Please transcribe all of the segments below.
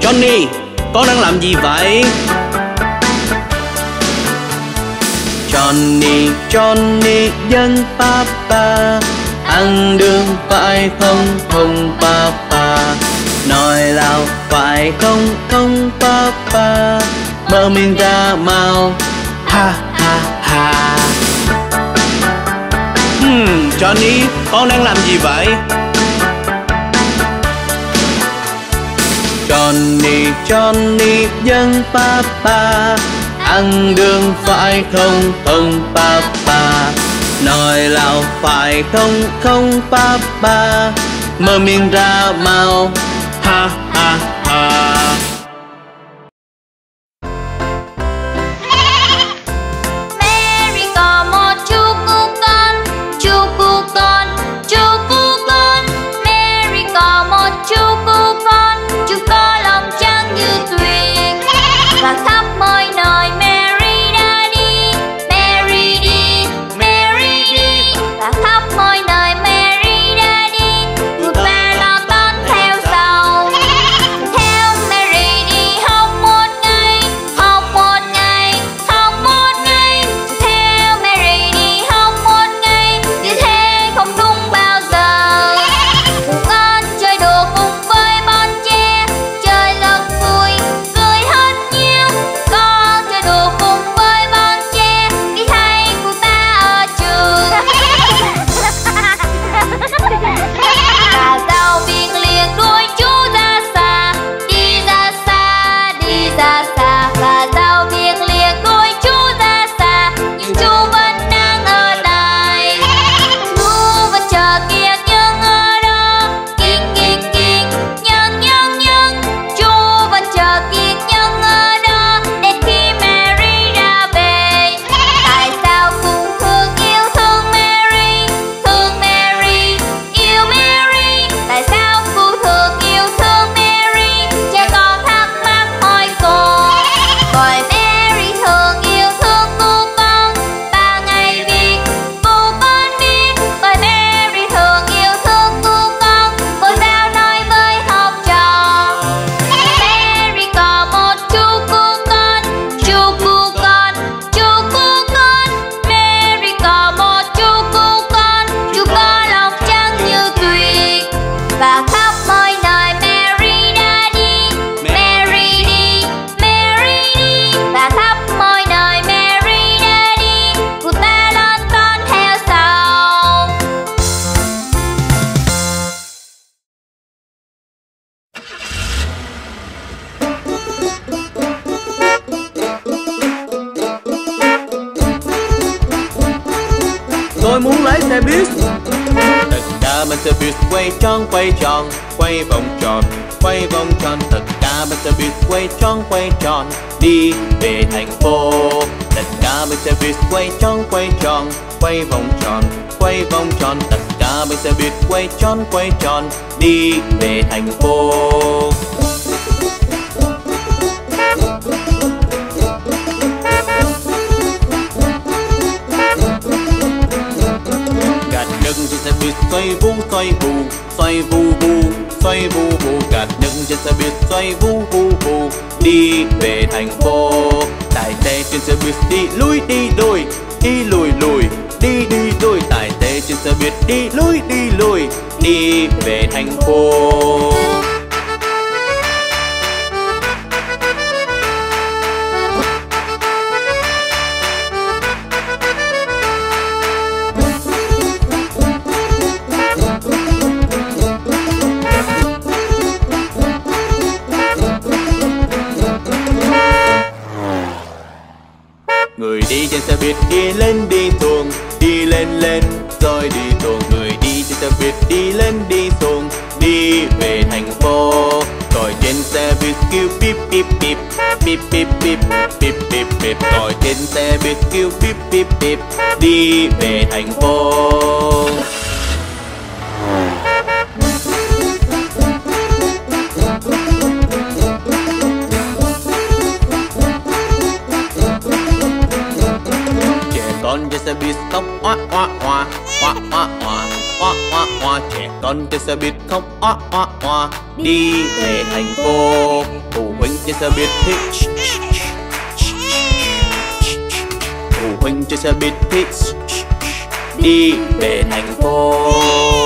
Johnny, con đang làm gì vậy? Johnny, Johnny dân papa Ăn đường phải không? Không papa. Nói lao phải không? Không papa. Mở mình ra mau. Ha ha ha. Hmm, Johnny, con đang làm gì vậy? Johnny Johnny, dân papa. Ăn đường phải không không papa? Nói lào phải không không papa? Mở miệng ra mau. Ha ha ha. 你 chơi xe buýt khóc oa oa oa oa oa oa oa oa oa. Trẻ con chơi xe buýt khóc oa oa oa. Đi về thành phố. phụ huynh chơi xe buýt thích. Phụ huynh chơi xe buýt thích. Đi về thành phố.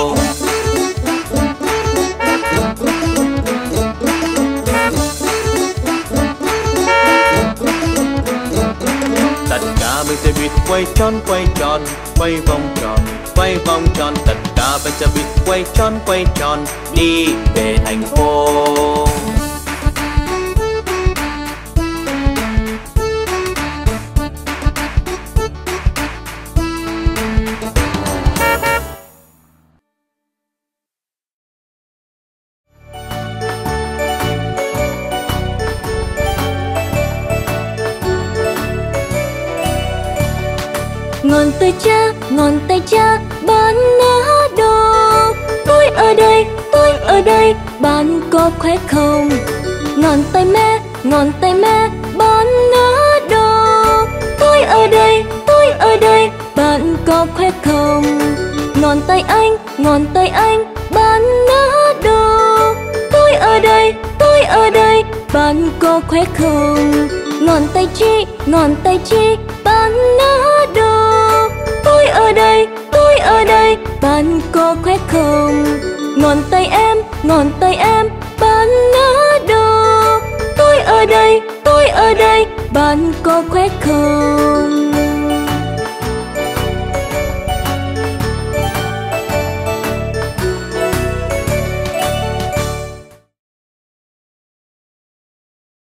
Cả bên xe buýt quay tròn quay tròn, quay vòng tròn, quay vòng tròn. Tất cả bên xe buýt quay tròn quay tròn, đi về thành phố. Có khỏe không? Ngón tay mẹ, ngón tay mẹ bán ná đồ. Tôi ở đây, tôi ở đây, bạn có khỏe không? Ngón tay anh, ngón tay anh bán ná đồ. Tôi ở đây, tôi ở đây, bạn có khỏe không? Ngón tay chị ngón tay chị bán ná đồ. Tôi ở đây, tôi ở đây, bạn có khỏe không? Ngón tay em, ngón tay em ở đây tôi ở đây bạn có khỏe không?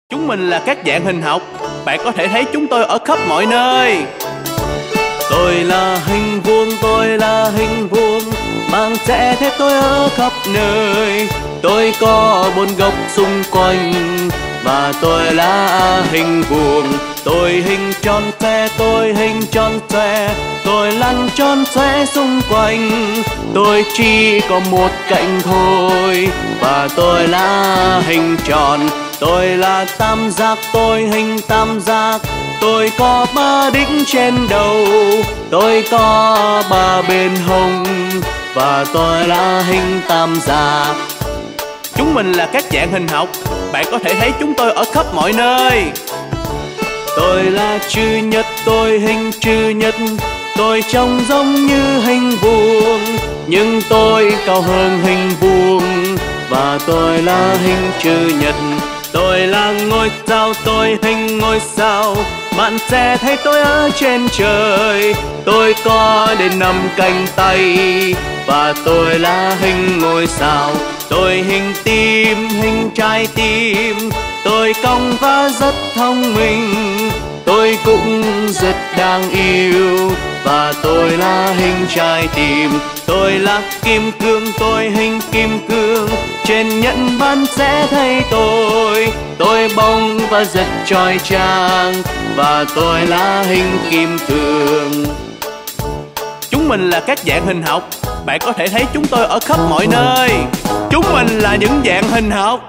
Chúng mình là các dạng hình học Bạn có thể thấy chúng tôi ở khắp mọi nơi. Tôi là hình vuông, tôi là hình vuông Mang sẽ thép tôi ở khắp nơi. Tôi có bốn góc xung quanh và tôi là hình vuông Tôi hình tròn xe, tôi hình tròn xe Tôi lăn tròn xe xung quanh Tôi chỉ có một cạnh thôi. Và tôi là hình tròn Tôi là tam giác, tôi hình tam giác. Tôi có ba đỉnh trên đầu Tôi có ba bên hông. Và tôi là hình tam giác Chúng mình là các dạng hình học. Bạn có thể thấy chúng tôi ở khắp mọi nơi. Tôi là chữ nhật, tôi hình chữ nhật. Tôi trông giống như hình vuông Nhưng tôi cao hơn hình vuông. Và tôi là hình chữ nhật. Tôi là ngôi sao, tôi hình ngôi sao. Bạn sẽ thấy tôi ở trên trời. Tôi có đến năm cánh tay Và tôi là hình ngôi sao. Tôi hình tim, hình trái tim. Tôi cong và rất thông minh. Tôi cũng rất đáng yêu. Và tôi là hình trái tim. Tôi là kim cương, tôi hình kim cương. Trên nhẫn bạn sẽ thấy tôi. Tôi bông và rất trói trang. Và tôi là hình kim cương. Chúng mình là các dạng hình học. Bạn có thể thấy chúng tôi ở khắp mọi nơi. Chúng mình là những dạng hình học.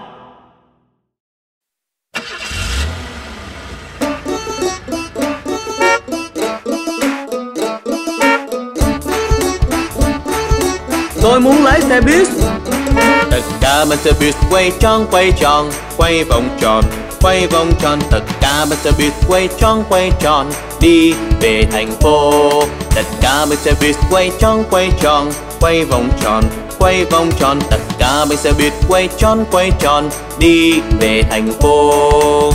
Tôi muốn lái xe buýt. Tất cả bên xe buýt quay tròn quay tròn Quay vòng tròn quay vòng tròn. Tất cả bên xe buýt quay tròn quay tròn. Đi về thành phố. Tất cả bên xe buýt quay tròn quay tròn. Quay vòng tròn, quay vòng tròn. Tất cả bên xe buýt quay tròn quay tròn. Đi về thành phố.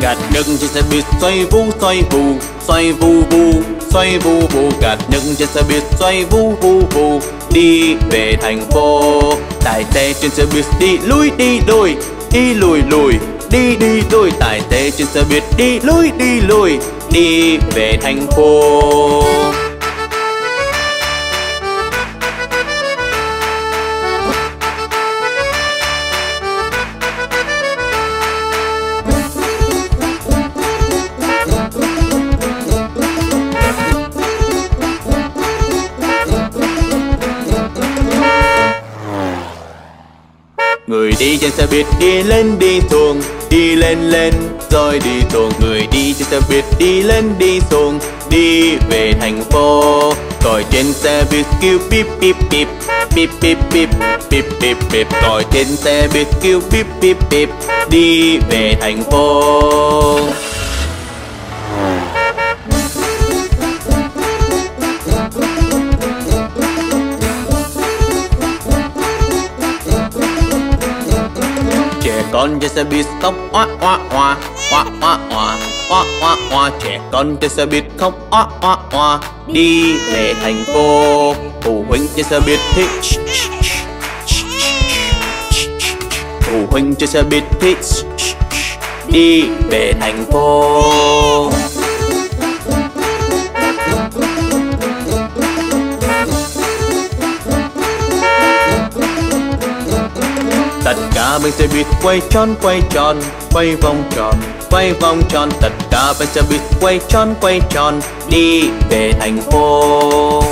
Gạt nước trên xe buýt xoay vu xoay vù, xoay vu vu xoay vu vu, gạt những trên xe buýt, xoay vu vu vu, đi về thành phố. Tài xế trên xe buýt đi lui đi lùi đi lùi lùi, đi đi lùi tài xế trên xe buýt đi lui đi lùi, đi về thành phố. Người đi xe buýt đi lên đi xuống Đi lên lên rồi đi xuống người đi trên xe buýt đi lên đi xuống đi về thành phố rồi trên xe buýt kêu bíp bíp bíp bíp bíp bíp bíp bíp bíp rồi trên xe buýt kêu bíp bíp bíp đi về thành phố con trên xe buýt khóc, oa oa oa oa oa oa oa oa oa. Trẻ con trên xe buýt khóc, oa oa oa. Đi về thành phố, phụ huynh trên xe buýt thích. Phụ huynh trên xe buýt thích. Đi về thành phố. Cả bên xe buýt quay tròn quay tròn, quay vòng tròn, quay vòng tròn. Tất cả bên xe buýt quay tròn quay tròn, đi về thành phố.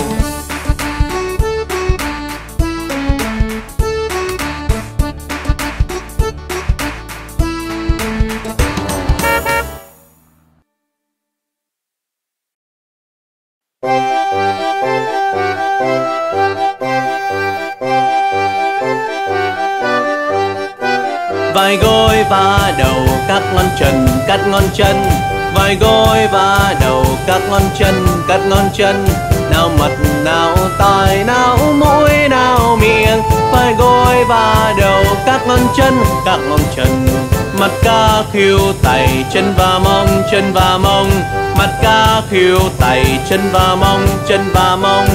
Chân cắt ngón chân, nào mặt, nào tai, nào mũi nào miệng vai gối và đầu các ngón chân, các ngón chân mặt cá khiêu tay chân và mông, chân và mông. Mặt cá khiêu tay chân và mông, chân và mông.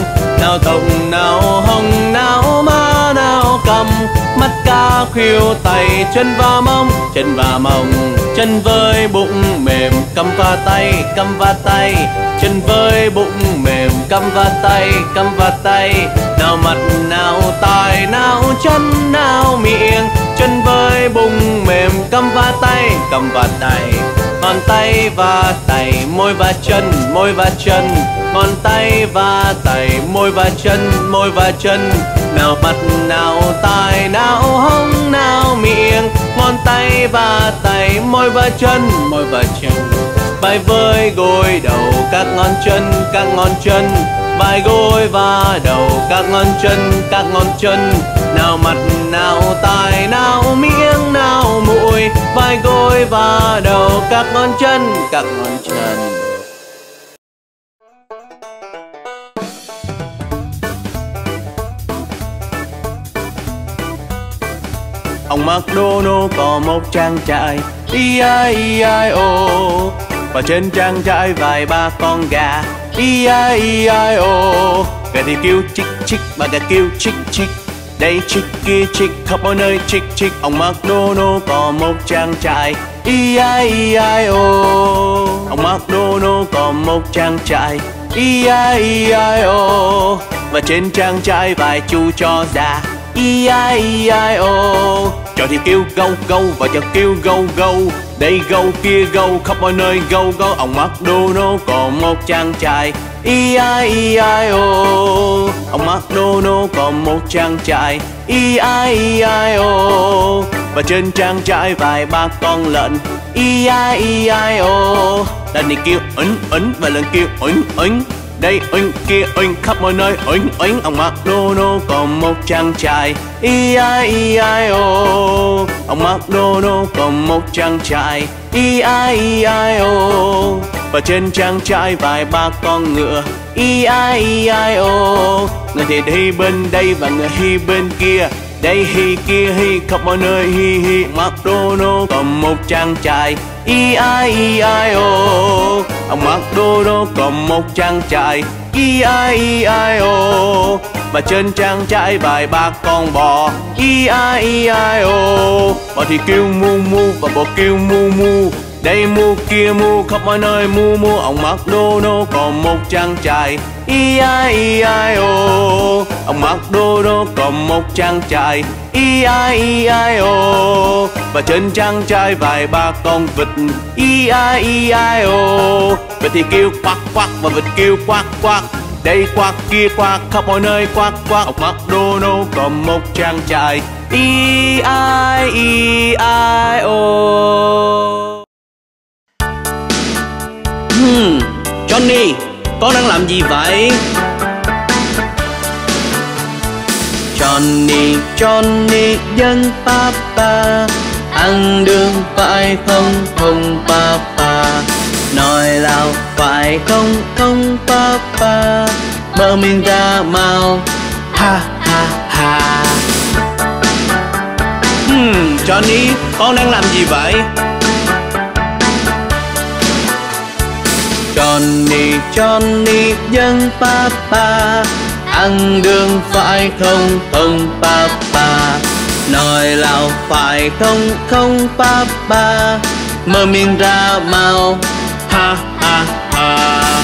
Nào tổng, nào hồng, nào má nào cầm. Mắt cá khiêu tay chân và mông, chân và mông. Chân với bụng mềm, cầm và tay, cầm và tay. Chân với bụng mềm, cầm và tay, cầm và tay nào mặt nào tai, nào chân nào miệng. Chân với bụng mềm, cầm và tay, cầm và tay. Ngón tay và tay, môi và chân, môi và chân. Ngón tay và tay, môi và chân, môi và chân. Nào mặt nào tai, nào hông, nào miệng. Ngón tay và tay, môi và chân, môi và chân vai với gối đầu, các ngón chân, các ngón chân. Vai gối và đầu, các ngón chân, các ngón chân. Nào mặt, nào tai, nào miệng, nào mũi. Vai gối và đầu, các ngón chân, các ngón chân. Ông McDonald có một trang trại. E-I-E-I-O và trên trang trại vài ba con gà. I i o Gà thì kêu chích chích. Mà gà kêu chích chích. Đây chích, kia chích. Khắp mọi nơi chích chích. Ông McDonald có một trang trại. I i o Ông McDonald có một trang trại. I i o Và trên trang trại vài chú cho già. I i o Chó thì kêu gâu gâu. Và chó kêu gâu gâu. Đây gâu kia gâu khắp mọi nơi gâu gâu Ông McDonald có một trang trại E-I-E-I-O Ông McDonald có một trang trại E-I-E-I-O Và trên trang trại vài ba con lợn. E-I-E-I-O Lần này kêu ấn ấn và lần kêu ấn ấn đây oanh kia oanh khắp mọi nơi oanh oanh ông mặc McDonald còn một chàng trai e i e i o ông mặc McDonald còn một chàng trai e i e i o và trên trang trại vài ba con ngựa. E i e i o người thì đi bên đây và người đi bên kia đây hi kia hi, khắp mọi nơi hi hi. McDonald còn một trang trại. E-I-E-I-O Ông McDonald còn một trang trại. E-I-E-I-O Và trên trang trại vài ba con bò. E-I-E-I-O Bò thì kêu mu mu và bò kêu mu mu đây mua kia mua khắp mọi nơi mua mua ông mặc đô đô còn một trang trại. I ai i, o. Ông mặc đô đô còn một trang trại. I ai i, o. Và trên trang trại vài ba con vịt. I ai i, o. Ô vịt thì kêu quắc quắc và vịt kêu quắc quắc. Đây quạt kia quạt khắp mọi nơi quạt quạt ông mặc đô đô còn một trang trại. I ai i, o. Hmm. Johnny con đang làm gì vậy? Johnny Johnny dân papa ăn đường phải không? Không papa. Nói lao phải không? Không papa. Mở mình ra mau. Ha ha ha. Hmm, Johnny con đang làm gì vậy? Johnny Johnny, dân papa. Ăn đường phải không không papa? Nói lào phải không không papa? Mở miệng ra mau. Ha ha ha.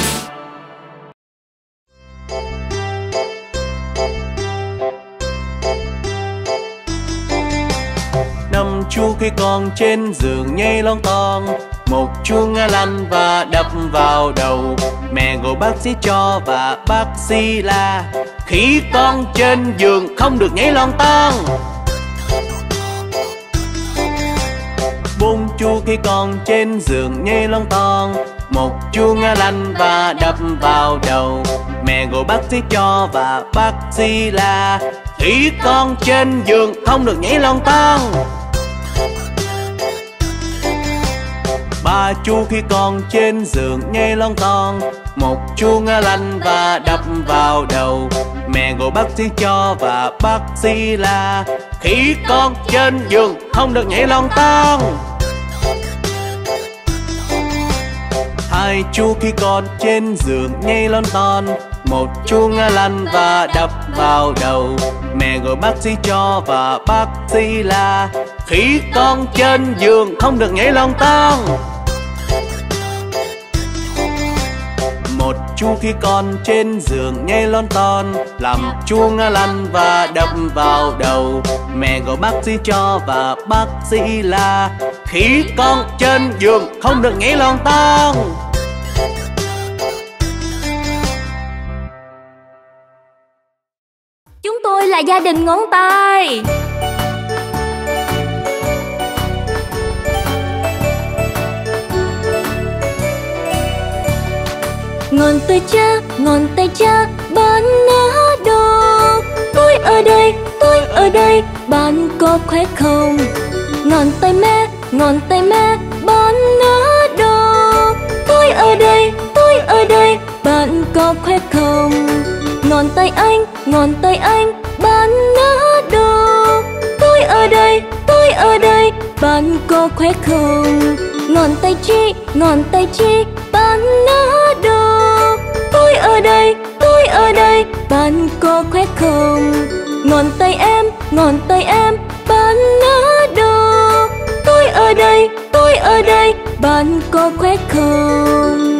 Năm chú khi con trên giường nhây lon ton một chuông lăn và đập vào đầu. Mẹ gọi bác sĩ cho và bác sĩ la khi con trên giường không được nhảy lon ton bốn chu khi con trên giường nhảy lon ton một chuông lăn và đập vào đầu. Mẹ gọi bác sĩ cho và bác sĩ la khi con trên giường không được nhảy lon ton ba chu khi con trên giường nhảy lon ton một chuông lăn và đập vào đầu. Mẹ gọi bác sĩ cho và bác sĩ la, khi con trên giường, không được nhảy lon ton hai chu khi con trên giường nhảy lon ton một chuông lăn và đập vào đầu. Mẹ gọi bác sĩ cho và bác sĩ la, khi con trên giường, không được nhảy lon ton chu khi còn trên giường nghe lon ton, làm chuông lăn và đập vào đầu. Mẹ gọi bác sĩ cho và bác sĩ la, khi con trên giường không được nhảy lon ton. Chúng tôi là gia đình ngón tay. Ngón tay cha, ngón tay cha, bạn ở đồ. Tôi ở đây, tôi ở đây, bạn có khỏe không? Ngón tay mẹ, ngón tay mẹ, bạn ở đồ. Tôi ở đây, tôi ở đây, bạn có khỏe không? Ngón tay anh, ngón tay anh, bạn ở đồ. Tôi ở đây, tôi ở đây, bạn có khỏe không? Ngón tay chị, ngón tay chị, bạn ở đồ. Tôi ở đây, tôi ở đây, bạn có khỏe không? Ngón tay em, ngón tay em, bạn ở đâu? Tôi ở đây, tôi ở đây, bạn có khỏe không?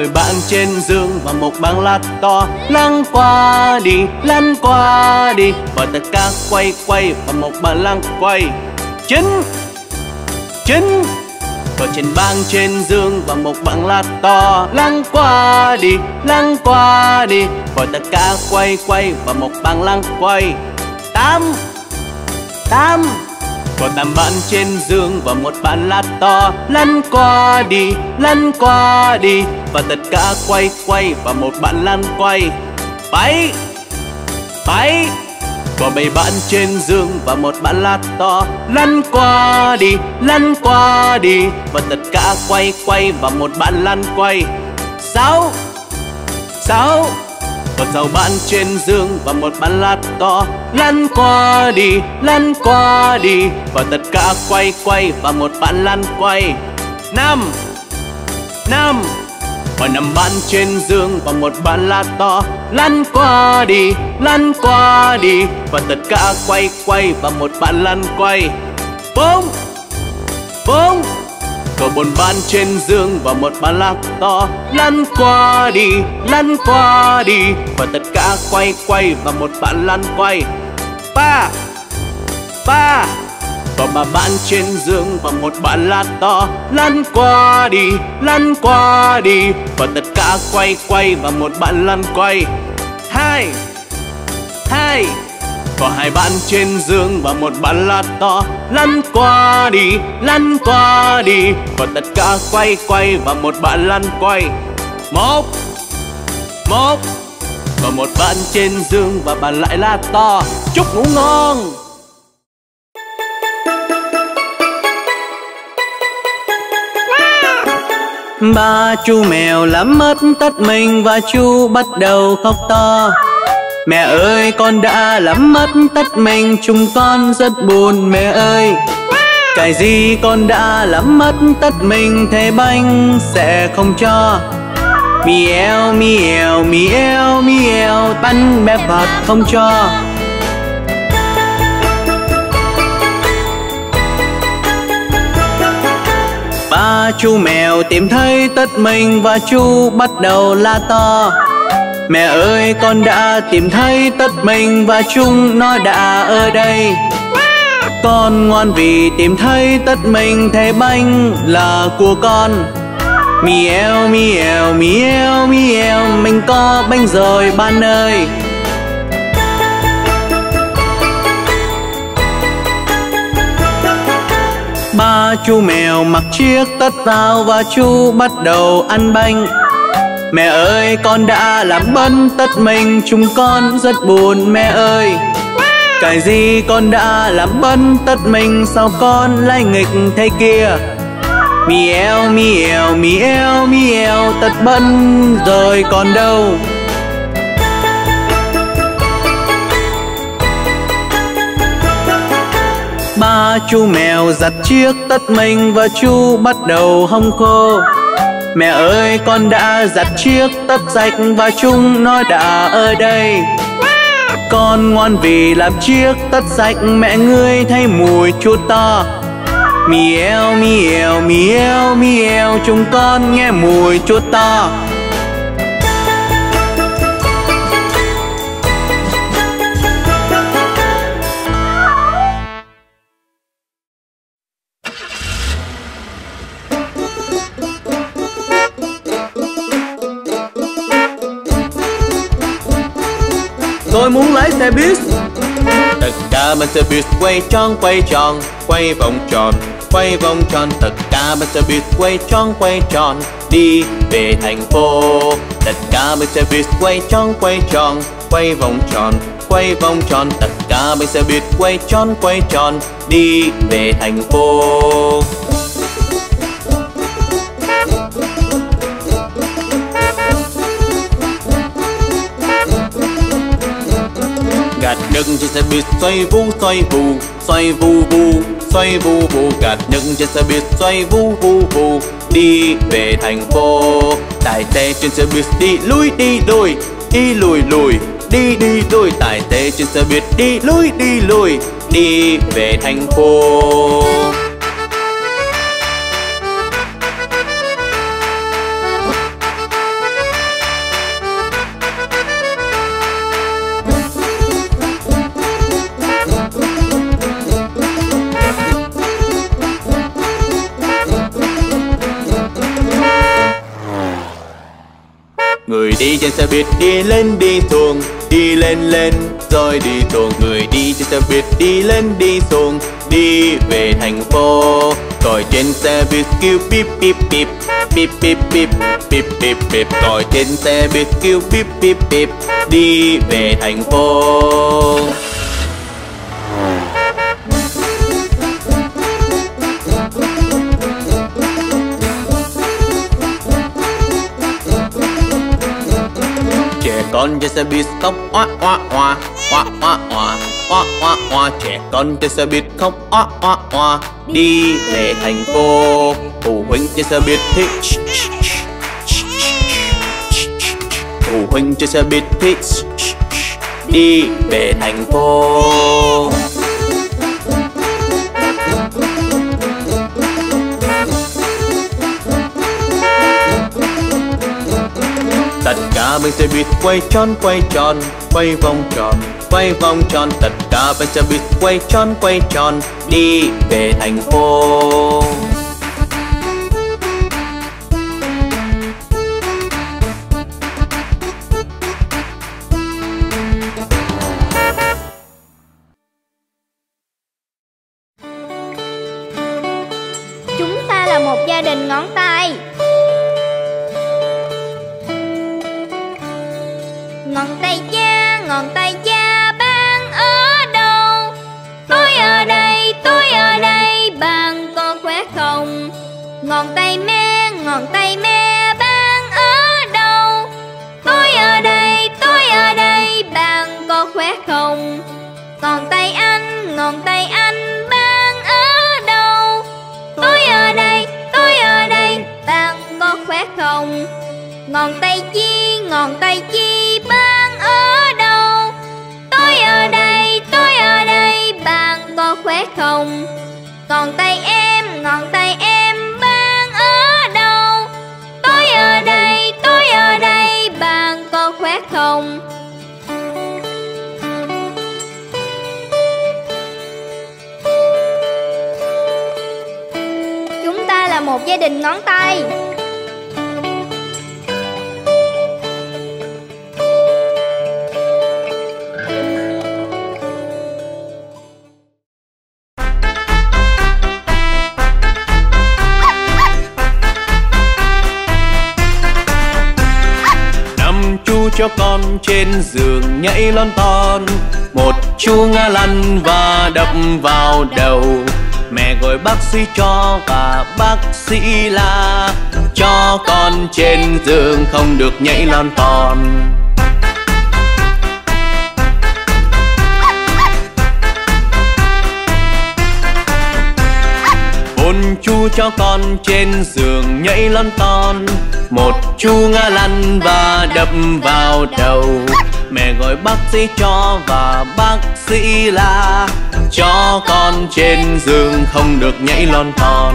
Người bạn trên giường và một bàn lát to. Lăn qua đi, lăn qua đi. Và tất cả quay quay và một bạn lăn quay. Chín chín. Và trên băng trên giường và một bàn lát to. Lăn qua đi, lăn qua đi. Và tất cả quay quay và một bạn lăn quay. Tám, tám còn tám bạn trên giường và một bạn lát to, lăn qua đi, lăn qua đi. Và tất cả quay quay và một bạn lăn quay. Bảy bảy có bảy bạn trên giường và một bạn lát to, lăn qua đi, lăn qua đi. Và tất cả quay quay và một bạn lăn quay. Sáu sáu một dầu bạn trên giường và một bạn lát to. Lăn qua đi, lăn qua đi. Và tất cả quay quay và một bạn lăn quay. Năm năm. Và năm bạn trên giường và một bạn lát to. Lăn qua đi, lăn qua đi. Và tất cả quay quay và một bạn lăn quay. Bốn bốn cờ bồn bạn trên giường và một bạn lạc to. Lăn qua đi, lăn qua đi. Và tất cả quay quay và một bạn lăn quay. Ba ba. Và ba bạn trên giường và một bạn lạc to. Lăn qua đi, lăn qua đi. Và tất cả quay quay và một bạn lăn quay. Hai hai có hai bạn trên giường và một bạn là to. Lăn qua đi, lăn qua đi. Và tất cả quay quay và một bạn lăn quay. Một một và một bạn trên giường và bạn lại là to. Chúc ngủ ngon. Ba chú mèo lắm mất tất mình và chú bắt đầu khóc to. Mẹ ơi, con đã lắm mất tất mình, chúng con rất buồn, mẹ ơi. Cái gì con đã lắm mất tất mình, thế bánh sẽ không cho. Miêu miêu miêu miêu, bánh bé Phật không cho. Ba chú mèo tìm thấy tất mình và chú bắt đầu la to. Mẹ ơi, con đã tìm thấy tất mình và chúng nó đã ở đây. Con ngoan vì tìm thấy tất mình, thế bánh là của con. Miêu miêu miêu miêu, mình có bánh rồi bạn ơi. Ba chú mèo mặc chiếc tất vào và chú bắt đầu ăn bánh. Mẹ ơi, con đã làm bấn tất mình, chúng con rất buồn, mẹ ơi. Cái gì con đã làm bấn tất mình, sao con lại nghịch thế kia? Miêu miêu miêu miêu, tất bấn rồi còn đâu? Ba chú mèo giặt chiếc tất mình và chú bắt đầu hong khô. Mẹ ơi, con đã giặt chiếc tất sạch và chúng nó đã ở đây. Con ngoan vì làm chiếc tất sạch mẹ ngươi thấy mùi chua to. Miêu miêu miêu miêu, chúng con nghe mùi chua to. Tôi muốn lái xe buýt. Tất cả bánh xe buýt quay tròn quay tròn, Quay vòng tròn, quay vòng tròn. Tất cả bánh xe buýt quay tròn quay tròn, Đi về thành phố. Tất cả bánh xe buýt quay tròn quay tròn, Quay vòng tròn, quay vòng tròn. Tất cả bánh xe buýt quay tròn quay tròn, Đi về thành phố. Nhân trên xe buýt xoay vu, xoay vù xoay vu vu, xoay vu vu gạt. Nhân trên xe buýt xoay vu vu vu, đi về thành phố. Tài xế trên xe buýt đi lui, đi lùi đi lùi lùi, đi đi lùi tài xế trên xe buýt đi lui, đi lùi, đi về thành phố. Trên xe buýt đi lên đi xuống Đi lên lên rồi đi xuống Người đi trên xe buýt đi lên đi xuống Đi về thành phố Còi trên xe buýt kêu bíp bíp bíp Bíp bíp bíp bíp bíp bíp Còi trên xe buýt kêu bíp bíp bíp Đi về thành phố con chơi xe buýt khóc, oa oa oa oa oa oa oa oa oa. Trẻ con chơi xe buýt khóc, oa oa oa. Đi về thành phố, phụ huynh chơi xe buýt thì phụ huynh chơi xe buýt thì đi về thành phố. Cả mình sẽ buýt quay tròn quay tròn, quay vòng tròn, quay vòng tròn. Tất cả bên xe buýt quay tròn quay tròn, đi về thành phố. Trên giường nhảy lon ton. Một chú ngã lăn và đập vào đầu. Mẹ gọi bác sĩ cho và bác sĩ la. Cho con trên giường không được nhảy lon ton. Bốn chú cho con trên giường nhảy lon ton một chú ngã lăn và đập vào đầu. Mẹ gọi bác sĩ cho và bác sĩ la cho con trên giường không được nhảy lon ton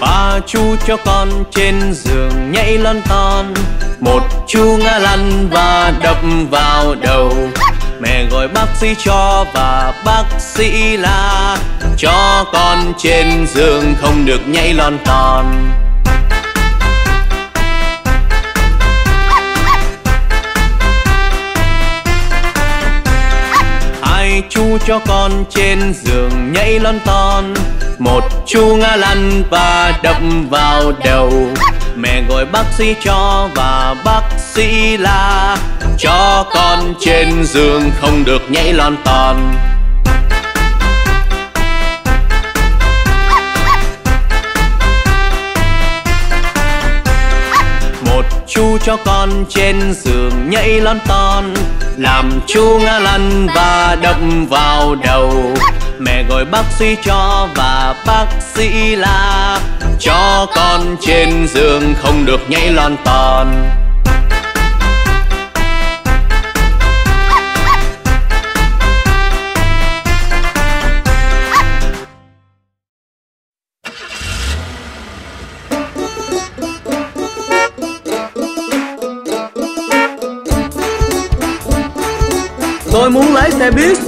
ba chú cho con trên giường nhảy lon ton một chú ngã lăn và đập vào đầu mẹ gọi bác sĩ cho và bác sĩ la. Cho con trên giường không được nhảy lon ton. Hai chú cho con trên giường nhảy lon ton. Một chú ngã lăn và đập vào đầu. Mẹ gọi bác sĩ cho và bác sĩ la cho con trên giường không được nhảy lon ton. Một chú cho con trên giường nhảy lon ton, làm chú ngã lăn và đập vào đầu. Mẹ gọi bác sĩ cho và bác sĩ la cho con trên giường không được nhảy lon ton. Tôi muốn lái xe buýt.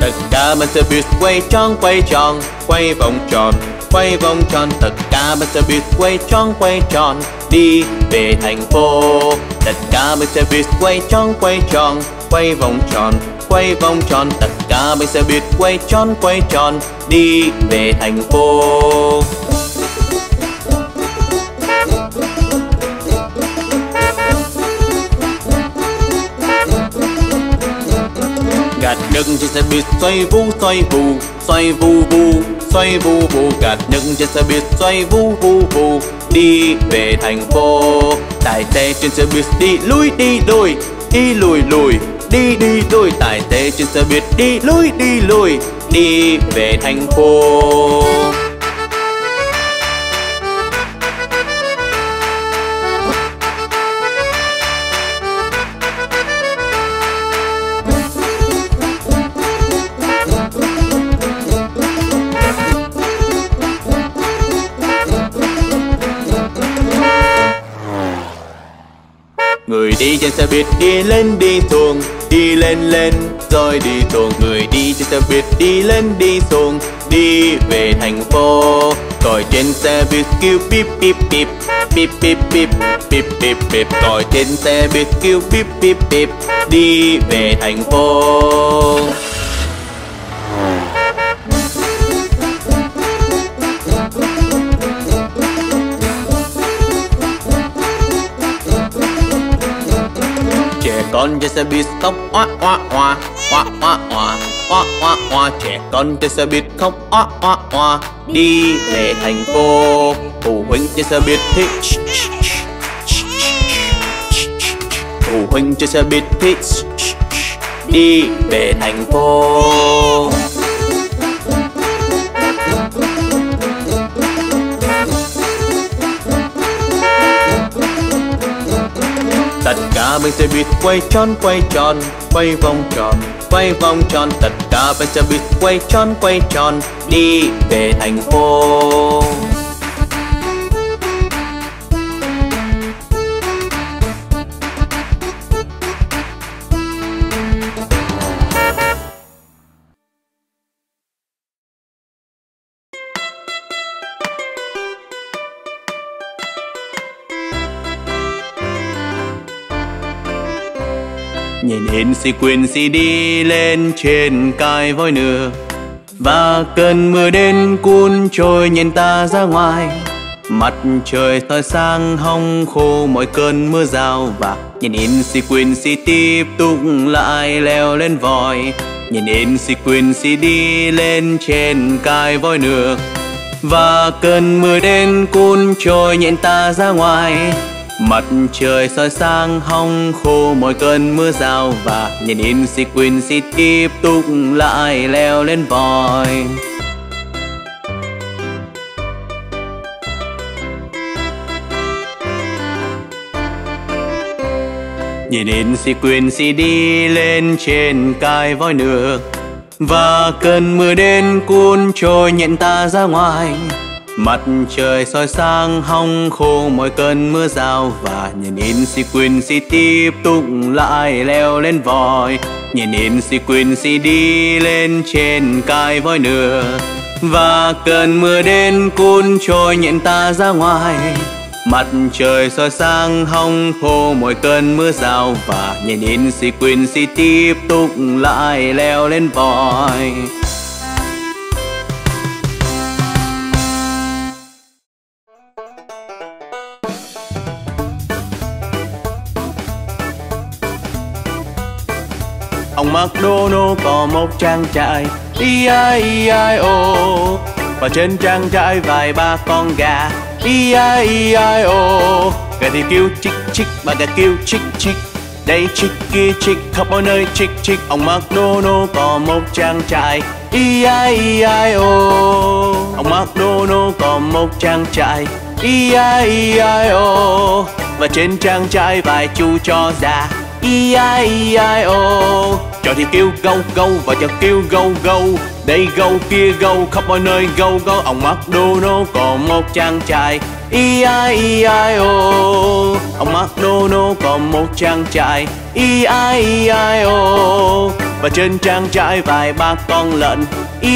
Tất cả bên xe buýt quay tròn quay tròn, quay vòng tròn, quay vòng tròn. Tất cả bên xe buýt quay tròn quay tròn, đi về thành phố. Tất cả bên xe buýt quay tròn quay tròn, quay vòng tròn, quay vòng tròn. Tất cả bên xe buýt quay tròn quay tròn, đi về thành phố. Trên xe buýt xoay vu, xoay vù xoay vu vu, xoay vu vu. Gạt nước trên xe buýt xoay vu vu vu. Đi về thành phố, tài xế trên xe buýt đi lui đi lùi đi lùi lùi. Đi đi đôi, tài xế trên xe buýt đi lui đi lùi. Đi về thành phố. Người đi xe buýt đi lên đi xuống Đi lên lên rồi đi xuống Người đi trên xe buýt đi lên đi xuống Đi về thành phố Còi trên xe buýt kêu bíp bíp bíp Bíp bíp bíp bíp bíp bíp Còi trên xe buýt kêu bíp bíp bíp Đi về thành phố con trên xe buýt khóc, oa oa oa oa oa oa oa oa oa. Trẻ con trên xe buýt khóc, oa oa oa. Đi về thành phố, phụ huynh trên xe buýt thích phụ huynh trên xe buýt thích đi về thành phố. Cả bên xe buýt quay tròn quay tròn, quay vòng tròn, quay vòng tròn. Tất cả bên xe buýt quay tròn quay tròn, đi về thành phố. Nhìn hình si quyền si đi lên trên cài voi nửa Và cơn mưa đến cuốn trôi nhìn ta ra ngoài. Mặt trời soi sang hong khô mọi cơn mưa rào và Nhìn in si quyền si tiếp tục lại leo lên vòi. Nhìn in si quyền si đi lên trên cài voi nửa Và cơn mưa đến cuốn trôi nhìn ta ra ngoài. Mặt trời soi sang hong khô mọi cơn mưa rào Và nhìn in si quỳnh, si tiếp tục lại leo lên vòi. Nhìn in si quỳnh, si đi lên trên cái voi nước. Và cơn mưa đến cuốn trôi nhận ta ra ngoài. Mặt trời soi sáng hong khô mọi cơn mưa rào Và nhìn in si quỳnh si tiếp tục lại leo lên vòi. Nhìn in si quỳnh si đi lên trên cái voi nửa Và cơn mưa đến cuốn trôi nhện ta ra ngoài. Mặt trời soi sáng hong khô mọi cơn mưa rào Và nhìn in si quỳnh si tiếp tục lại leo lên vòi. Ông McDonald có một trang trại. E-I-E-I-O Và trên trang trại vài ba con gà. E-I-E-I-O Gà thì kêu chích chích và gà kêu chích chích. Đây chích kia chích, khắp mọi nơi chích chích. Ông McDonald có một trang trại. E-I-E-I-O Ông McDonald có một trang trại. E-I-E-I-O Và trên trang trại vài chú cho già. E I E I O. Trò thì kêu gâu gâu và chợt kêu gâu gâu. Đây gâu kia gâu khắp mọi nơi gâu gâu. Ông McDonald còn một chàng trai. E I E I O. Ông McDonald còn một chàng trai. E I E I O. Và trên trang trại vài ba con lợn. E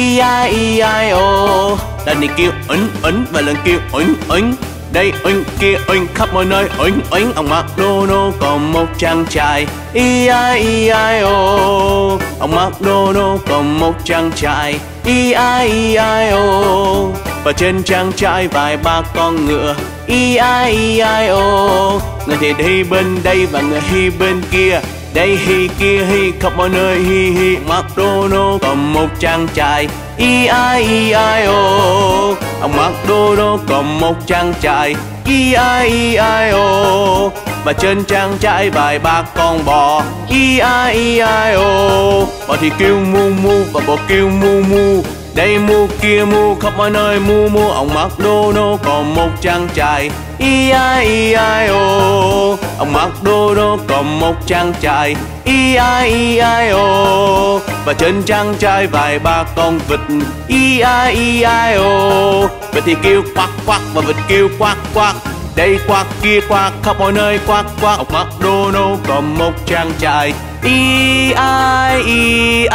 I E I O. Lần này kêu ấn ấn và lần kêu ấn ấn đây uỳnh kia uỳnh khắp mọi nơi uỳnh uỳnh ông mặc đô nô còn một chàng trai i i i i, o. Ông mặc đô nô còn một chàng trai i i i, o. Và trên trang trại vài ba con ngựa. I i i, o. Người thì đi bên đây và người hi bên kia. Đây, hi kia, hi, khắp mọi nơi, hi hi. Mặc đô nô còn một chàng trai i ai i o ông mặc đồ đô còn một trang trại. I ai i o và trên trang trại vài ba con bò. I ai i o bò thì kêu mu mu và bò kêu mu mu đây mua kia mua khắp mọi nơi mua mua ông mặc đô đô còn một chàng trai i ai i o ô. Ông mặc đô đô còn một chàng trai i ai i o và trên chàng trai vài ba con vịt. I ai i o vịt thì kêu quắc quắc và vịt kêu quắc quắc. Đây quạt kia quạt khắp mọi nơi quạt quạt ông mặc đô nô còn một chàng trai i ai i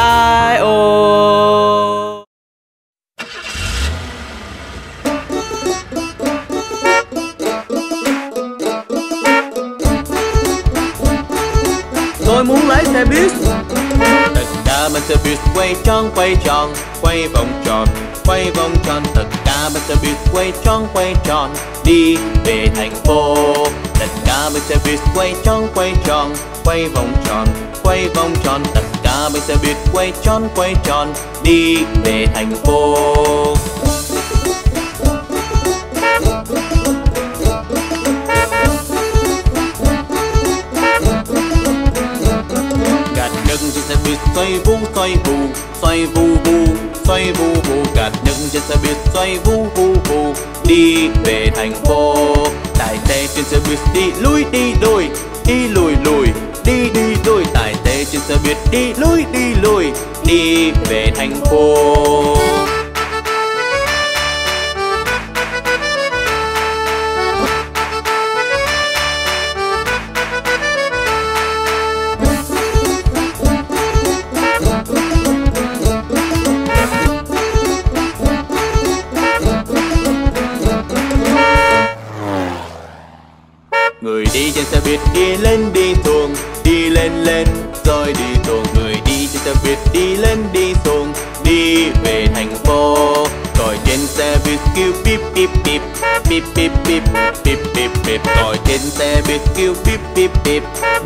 o xe buýt. Tất cả bên xe buýt quay tròn quay tròn, quay vòng tròn, quay vòng tròn. Tất cả bên xe buýt quay tròn quay tròn, đi về thành phố. Tất cả bên xe buýt quay tròn quay tròn, quay vòng tròn, quay vòng tròn. Tất cả bên xe buýt quay tròn quay tròn, đi về thành phố. Xoay vu, xoay vù xoay vu vu, xoay vu vu. Cả những trên xe buýt xoay vu vu vu. Đi về thành phố, tài xế trên xe buýt đi lui đi lùi đi lùi lùi. Đi đi lùi tài xế trên xe buýt đi lui đi lùi. Đi về thành phố.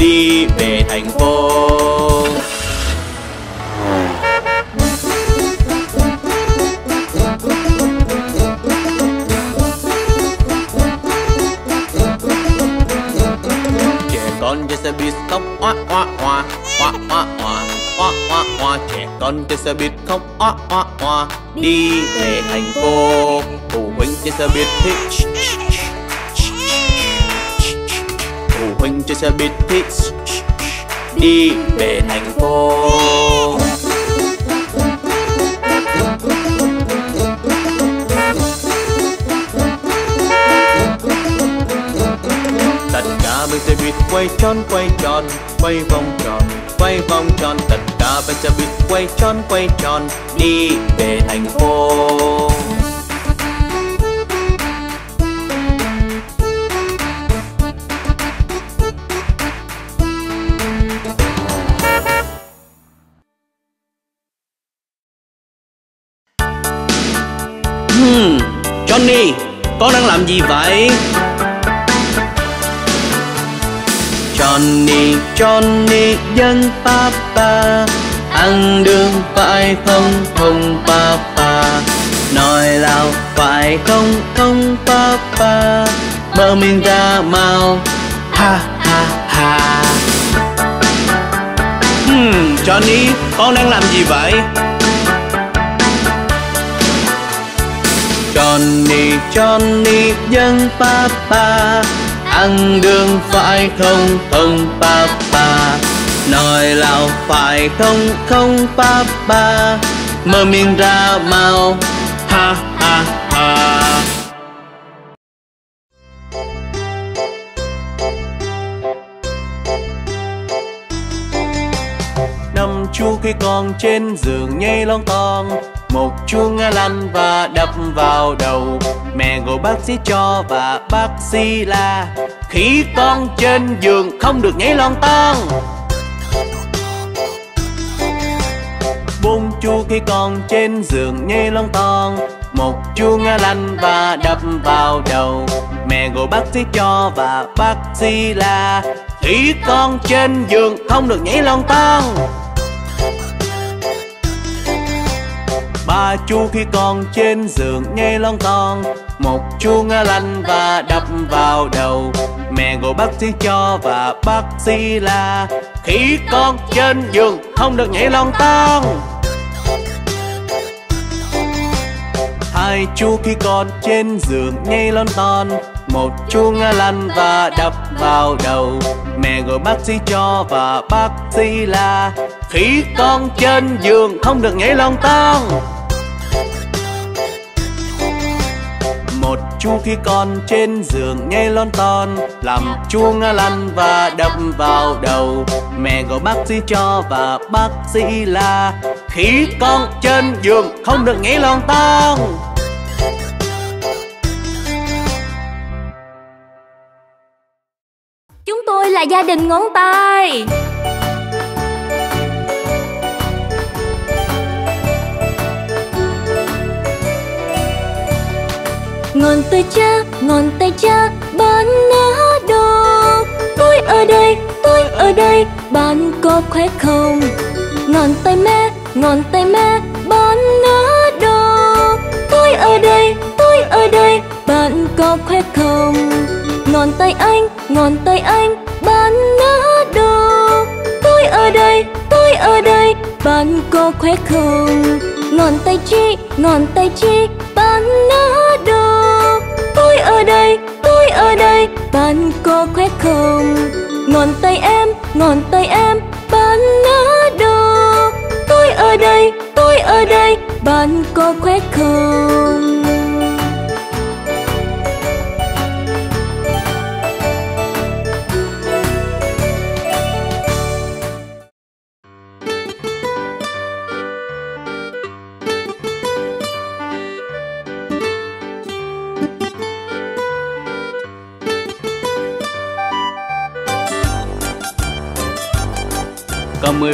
Đi về thành phố. Trẻ con chơi xe buýt tóc oa oa oa oa oa oa oa oa oa. Trẻ con trên xe buýt khóc, oa oa oa, đi về thành phố. Phụ huynh trên xe buýt thích xe buýt thích đi về thành phố. Bên xe buýt quay tròn quay tròn, quay vòng tròn, quay vòng tròn. Tất cả bên xe buýt quay tròn quay tròn. Đi về thành phố. Johnny Johnny, dân papa. Ăn đường phải không? Không, papa. Nói lào phải không? Không, papa. Mở miệng ra mau. Ha ha ha. Năm chú khi con trên giường nhây lon ton một chuông lăn và đập vào đầu. Mẹ gọi bác sĩ cho và bác sĩ la khi con trên giường không được nhảy lon ton bốn chu khi con trên giường nhảy lon ton một chuông lăn và đập vào đầu. Mẹ gọi bác sĩ cho và bác sĩ la khi con trên giường không được nhảy lon ton ba chú khi con trên giường nhây lon ton. Một chu ngã lăn và đập vào đầu. Mẹ gọi bác sĩ cho và bác sĩ la, khi con trên giường không được nhảy lon ton. Hai chú khi con trên giường nhây lon ton. Một chu ngã lăn và đập vào đầu. Mẹ gọi bác sĩ cho và bác sĩ la, khi con trên giường không được nhảy lon ton. Một chú khi con trên giường nghe lon ton, làm chú ngã lăn và đập vào đầu. Mẹ gọi bác sĩ cho và bác sĩ là khi con trên giường không được nghe lon ton. Chúng tôi là gia đình ngón tay. Ngón tay cha, ngón tay cha bạn nỡ đồ tôi ở đây, tôi ở đây bạn có khỏe không? Ngón tay mẹ, ngón tay mẹ bạn nỡ đồ tôi ở đây, tôi ở đây bạn có khỏe không? Ngón tay anh, ngón tay anh bạn nỡ đồ tôi ở đây, tôi ở đây bạn có khỏe không? Ngón tay chị, ngón tay chị tôi ở đây, tôi ở đây. Bạn có khỏe không? Ngón tay em, ngón tay em, bạn ở đâu tôi ở đây, tôi ở đây. Bạn có khỏe không?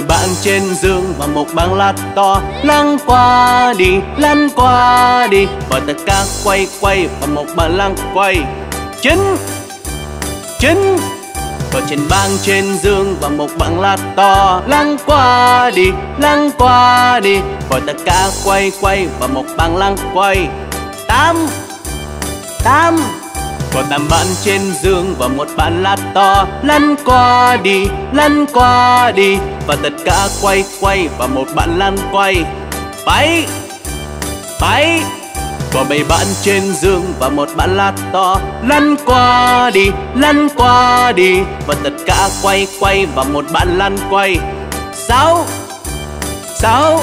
Bạn trên giường và một bàn lát to. Lăn qua đi, lăn qua đi. Và tất cả quay quay và một bàn lăn quay. Chính chính. Và trên bàn trên giường và một bàn lát to. Lăn qua đi, lăn qua đi. Và tất cả quay quay và một bàn lăn quay. Tám tám có nằm bạn trên giường và một bạn lát to. Lăn qua đi, lăn qua đi. Và tất cả quay quay và một bạn lăn quay. Bảy bảy có bảy bạn trên giường và một bạn lát to. Lăn qua đi, lăn qua đi. Và tất cả quay quay và một bạn lăn quay. Sáu sáu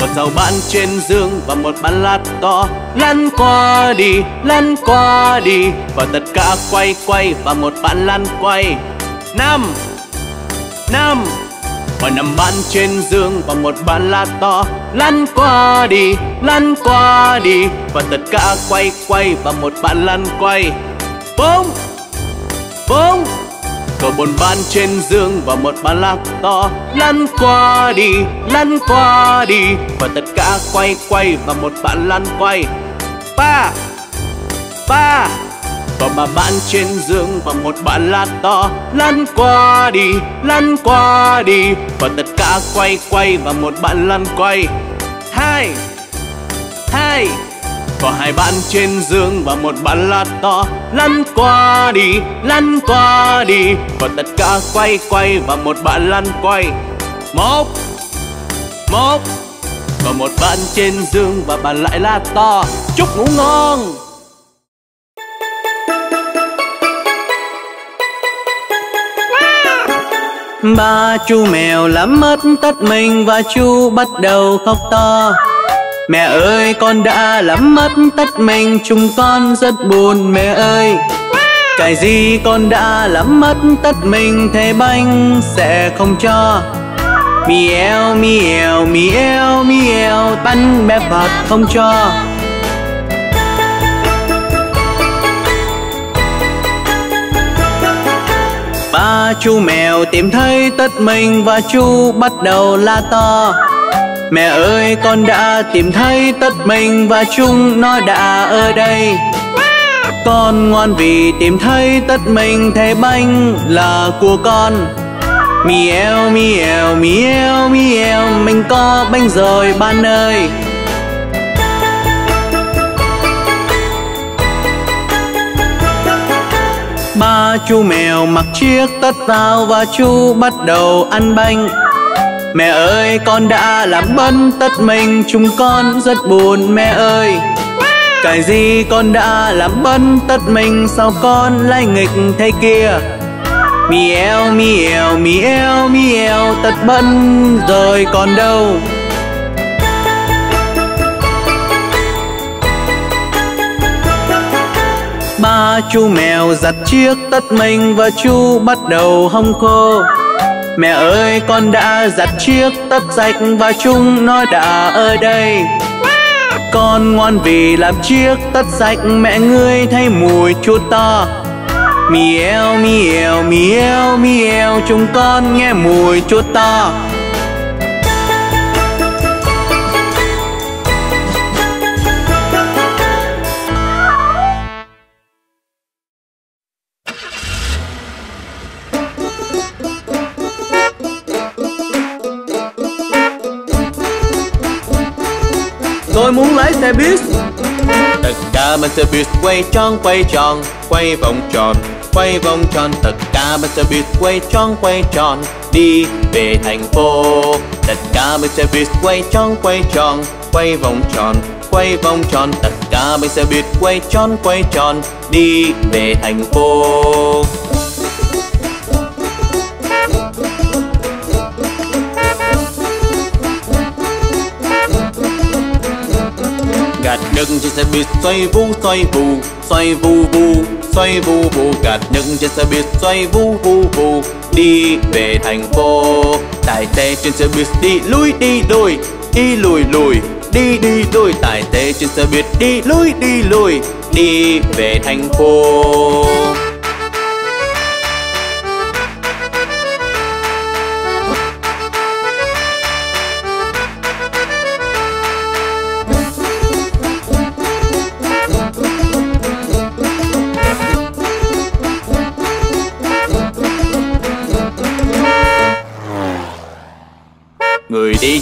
còn dầu bạn trên giường và một bạn lát to lăn qua đi, lăn qua đi. Và tất cả quay quay và một bạn lăn quay. Năm năm. Và năm bạn trên giường và một bạn lát to lăn qua đi, lăn qua đi. Và tất cả quay quay và một bạn lăn quay. Bốn bốn có bồn ban trên giường và một bạn lát to. Lăn qua đi, lăn qua đi, và tất cả quay quay và một bạn lăn quay. Ba ba. Và ba bạn trên giường và một bạn lát to. Lăn qua đi, lăn qua đi, và tất cả quay quay và một bạn lăn quay. Hai hai có hai bạn trên giường và một bạn là to. Lăn qua đi, lăn qua đi. Và tất cả quay quay và một bạn lăn quay. Một một có một bạn trên giường và bạn lại la to. Chúc ngủ ngon. Ba chú mèo làm mất tất mình và chú bắt đầu khóc to. Mẹ ơi con đã lắm mất tất mình chúng con rất buồn mẹ ơi. Cái gì con đã lắm mất tất mình thế bánh sẽ không cho. Miêu miêu miêu miêu, bánh bé phật không cho. Ba chú mèo tìm thấy tất mình và chú bắt đầu la to. Mẹ ơi con đã tìm thấy tất mình và chúng nó đã ở đây. Con ngoan vì tìm thấy tất mình thế bánh là của con. Miêu miêu miêu miêu, Mình có bánh rồi bạn ơi. Ba chú mèo mặc chiếc tất vào và chú bắt đầu ăn bánh. Mẹ ơi, con đã làm bấn tất mình, chúng con rất buồn, mẹ ơi. Cái gì con đã làm bấn tất mình, sao con lại nghịch thế kia? Mieo mieo mieo mieo tất bấn rồi còn đâu? Ba chú mèo giặt chiếc tất mình và chú bắt đầu hong khô. Mẹ ơi, con đã giặt chiếc tất sạch và chúng nó đã ở đây. Con ngoan vì làm chiếc tất sạch mẹ ngươi thấy mùi chua to. Miêu miêu miêu miêu, chúng con nghe mùi chua to. Tôi muốn lái xe buýt. Tất cả bên xe buýt quay tròn quay tròn, Quay vòng tròn, quay vòng tròn. Tất cả bên xe buýt quay tròn quay tròn, Đi về thành phố. Tất cả bên xe buýt quay tròn quay tròn, Quay vòng tròn, quay vòng tròn. Tất cả bên xe buýt quay tròn quay tròn, Đi về thành phố. Gạt trên xe buýt xoay vu xoay vù xoay vu vu xoay vu vu gạt nước trên xe buýt xoay vu vu vu đi về thành phố, tài xế trên xe buýt đi lui đi lùi đi lùi lùi. Đi đi lùi, tài xế trên xe buýt đi lui đi lùi. Đi về thành phố.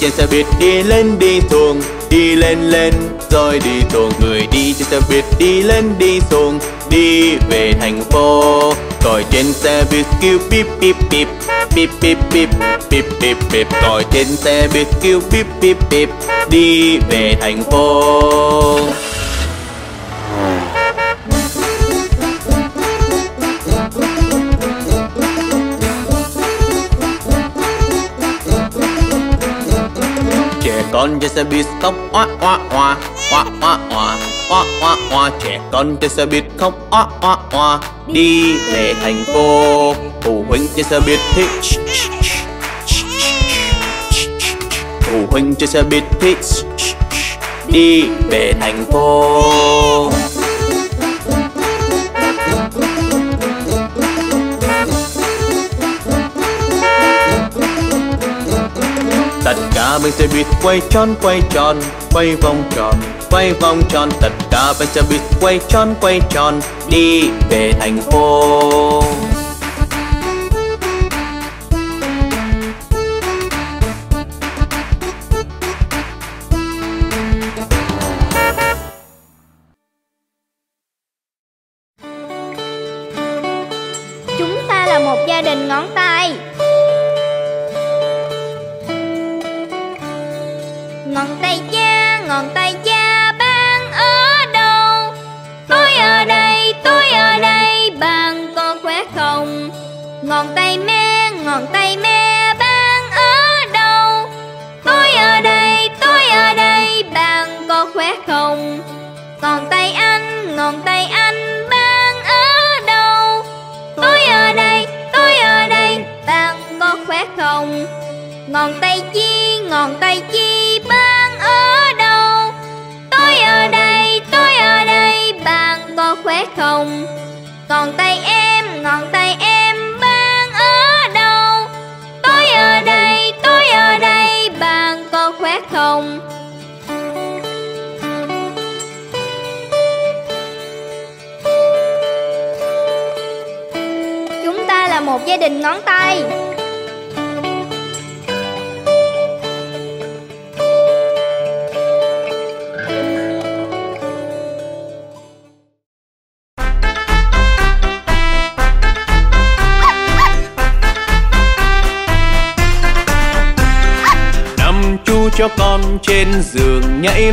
Trên xe buýt đi lên đi xuống Đi lên lên rồi đi xuống Người đi trên xe buýt đi lên đi xuống Đi về thành phố Còi trên xe buýt kêu bíp bíp bíp Bíp bíp bíp bíp bíp bíp Còi trên xe buýt kêu bíp bíp bíp Đi về thành phố con chơi xe buýt khóc, oa oa oa oa oa oa oa oa oa. Trẻ con chơi xe buýt khóc, oa oa oa. Đi về thành phố, phụ huynh chơi xe buýt thì phụ huynh chơi xe buýt thì đi về thành phố. Cả bên xe buýt quay tròn quay tròn, quay vòng tròn, quay vòng tròn. Tất cả bên xe buýt quay tròn quay tròn, đi về thành phố.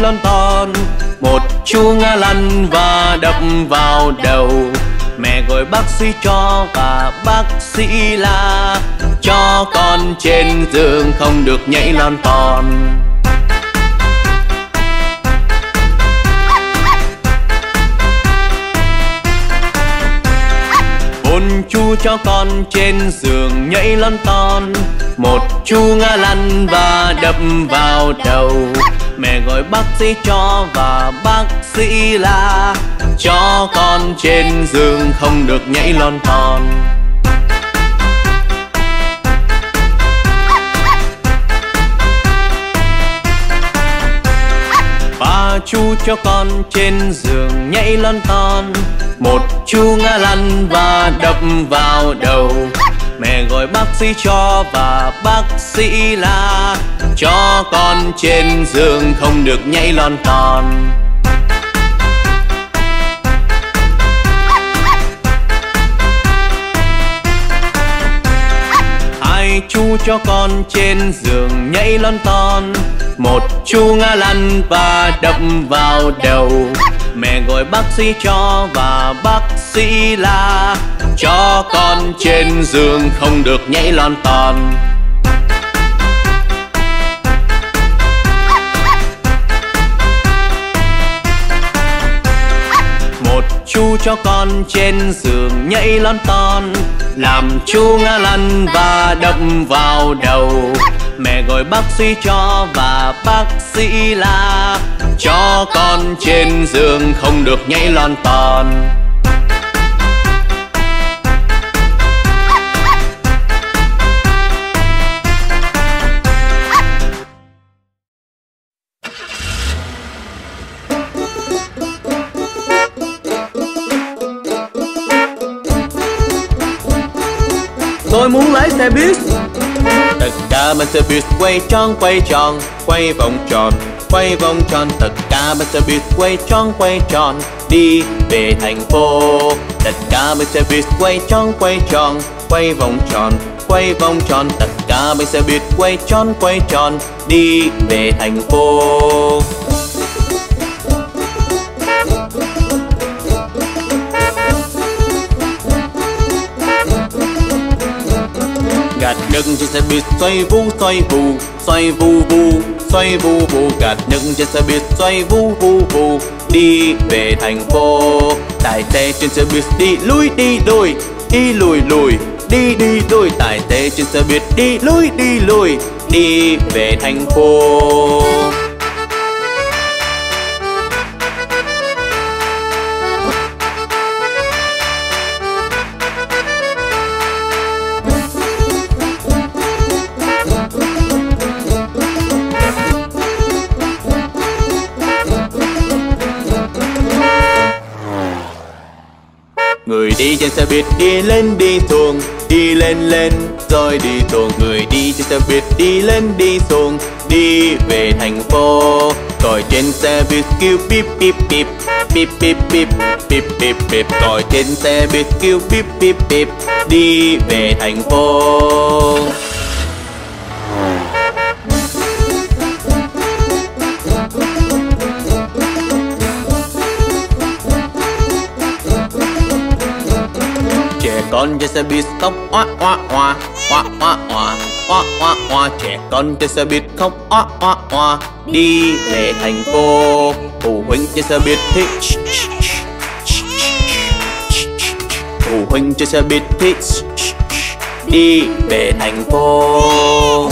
Lon ton, một chú ngã lăn và đập vào đầu. Mẹ gọi bác sĩ cho và bác sĩ la, cho con trên giường không được nhảy lon ton. Bốn chú cho con trên giường nhảy lon ton, một chú ngã lăn và đập vào đầu mẹ gọi bác sĩ cho và bác sĩ là cho con trên giường không được nhảy lon ton ba chú cho con trên giường nhảy lon ton một chú ngã lăn và đập vào đầu mẹ gọi bác sĩ cho và bác sĩ la. Cho con trên giường không được nhảy lon ton. Hai chú cho con trên giường nhảy lon ton. Một chú ngã lăn và đập vào đầu. Mẹ gọi bác sĩ cho và bác sĩ la cho con trên giường không được nhảy lon ton. Một chú cho con trên giường nhảy lon ton, làm chú ngã lăn và đập vào đầu. Mẹ gọi bác sĩ cho và bác sĩ la cho con trên giường không được nhảy lon ton. Tôi muốn lái xe buýt. Tất cả bên xe buýt quay tròn quay tròn, quay vòng tròn, quay vòng tròn. Tất cả bên xe buýt quay tròn quay tròn, đi về thành phố. Tất cả bên xe buýt quay tròn quay tròn, quay vòng tròn, quay vòng tròn. Tất cả bên xe buýt quay tròn quay tròn, đi về thành phố. Gạt nâng trên xe buýt xoay vu xoay vù, xoay vu vu xoay vu vu gạt nâng trên xe buýt xoay vu vu vu đi về thành phố, tài xế trên xe buýt đi lui đi đôi, đi lùi lùi, đi đi đôi. Tài xế trên xe buýt đi lui đi lùi, đi về thành phố. Đi trên xe buýt đi lên đi xuống Đi lên lên rồi đi xuống Người đi trên xe buýt đi lên đi xuống Đi về thành phố Còi trên xe buýt kêu bíp bíp bíp Bíp bíp bíp bíp bíp bíp Còi trên xe buýt kêu bíp bíp bíp Đi về thành phố con chơi xe buýt khóc, oa oa oa oa oa oa oa oa oa. Trẻ con chơi xe buýt khóc, oa oa oa. Đi về thành phố, phụ huynh chơi xe buýt thích. Phụ huynh chơi xe buýt thích. Đi về thành phố.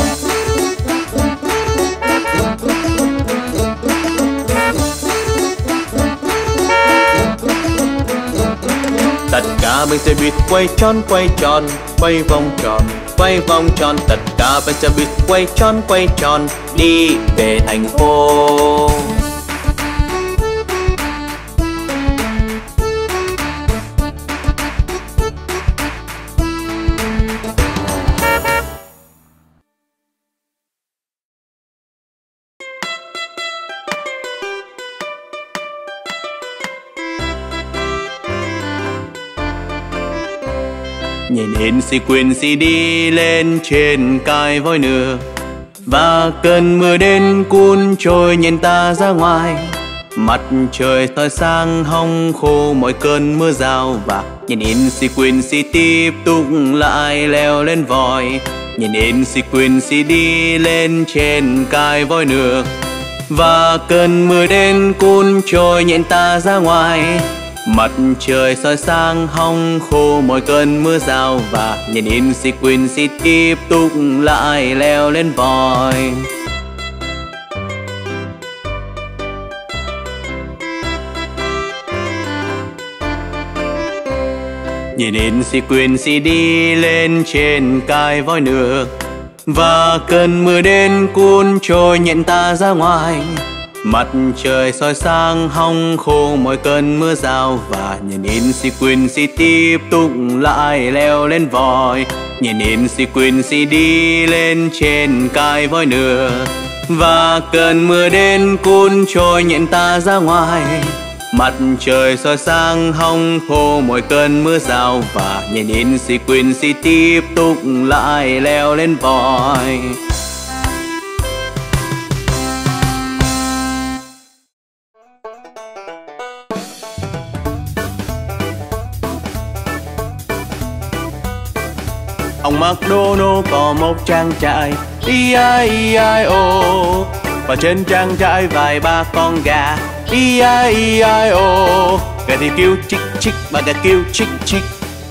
Cả bên xe buýt quay tròn quay tròn, quay vòng tròn, quay vòng tròn. Tất cả bên xe buýt quay tròn quay tròn, đi về thành phố. Nhìn hình si quyền si đi lên trên cài voi nửa Và cơn mưa đến cuốn trôi nhìn ta ra ngoài. Mặt trời soi sang hong khô mọi cơn mưa rào và Nhìn in si quyền si tiếp tục lại leo lên vòi. Nhìn in si quyền si đi lên trên cài voi nửa Và cơn mưa đến cuốn trôi nhện ta ra ngoài. Mặt trời soi sáng hong khô, mỗi cơn mưa rào và nhìn in si quyền si tiếp tục lại leo lên vòi. Nhìn in si quyền si đi lên trên cài voi nước Và cơn mưa đến cuốn trôi nhận ta ra ngoài. Mặt trời soi sáng hong khô, mỗi cơn mưa rào Và nhìn in si quyền si tiếp tục lại leo lên vòi. Nhìn in si quyền si đi lên trên cái voi nửa Và cơn mưa đến cuốn trôi nhện ta ra ngoài. Mặt trời soi sáng hong khô, mỗi cơn mưa rào Và nhìn in si quyền si tiếp tục lại leo lên vòi. Ông McDonald có một trang trại. E-I-E-I-O Và trên trang trại vài ba con gà. E-I-E-I-O Gà thì kêu chích chích và gà kêu chích chích.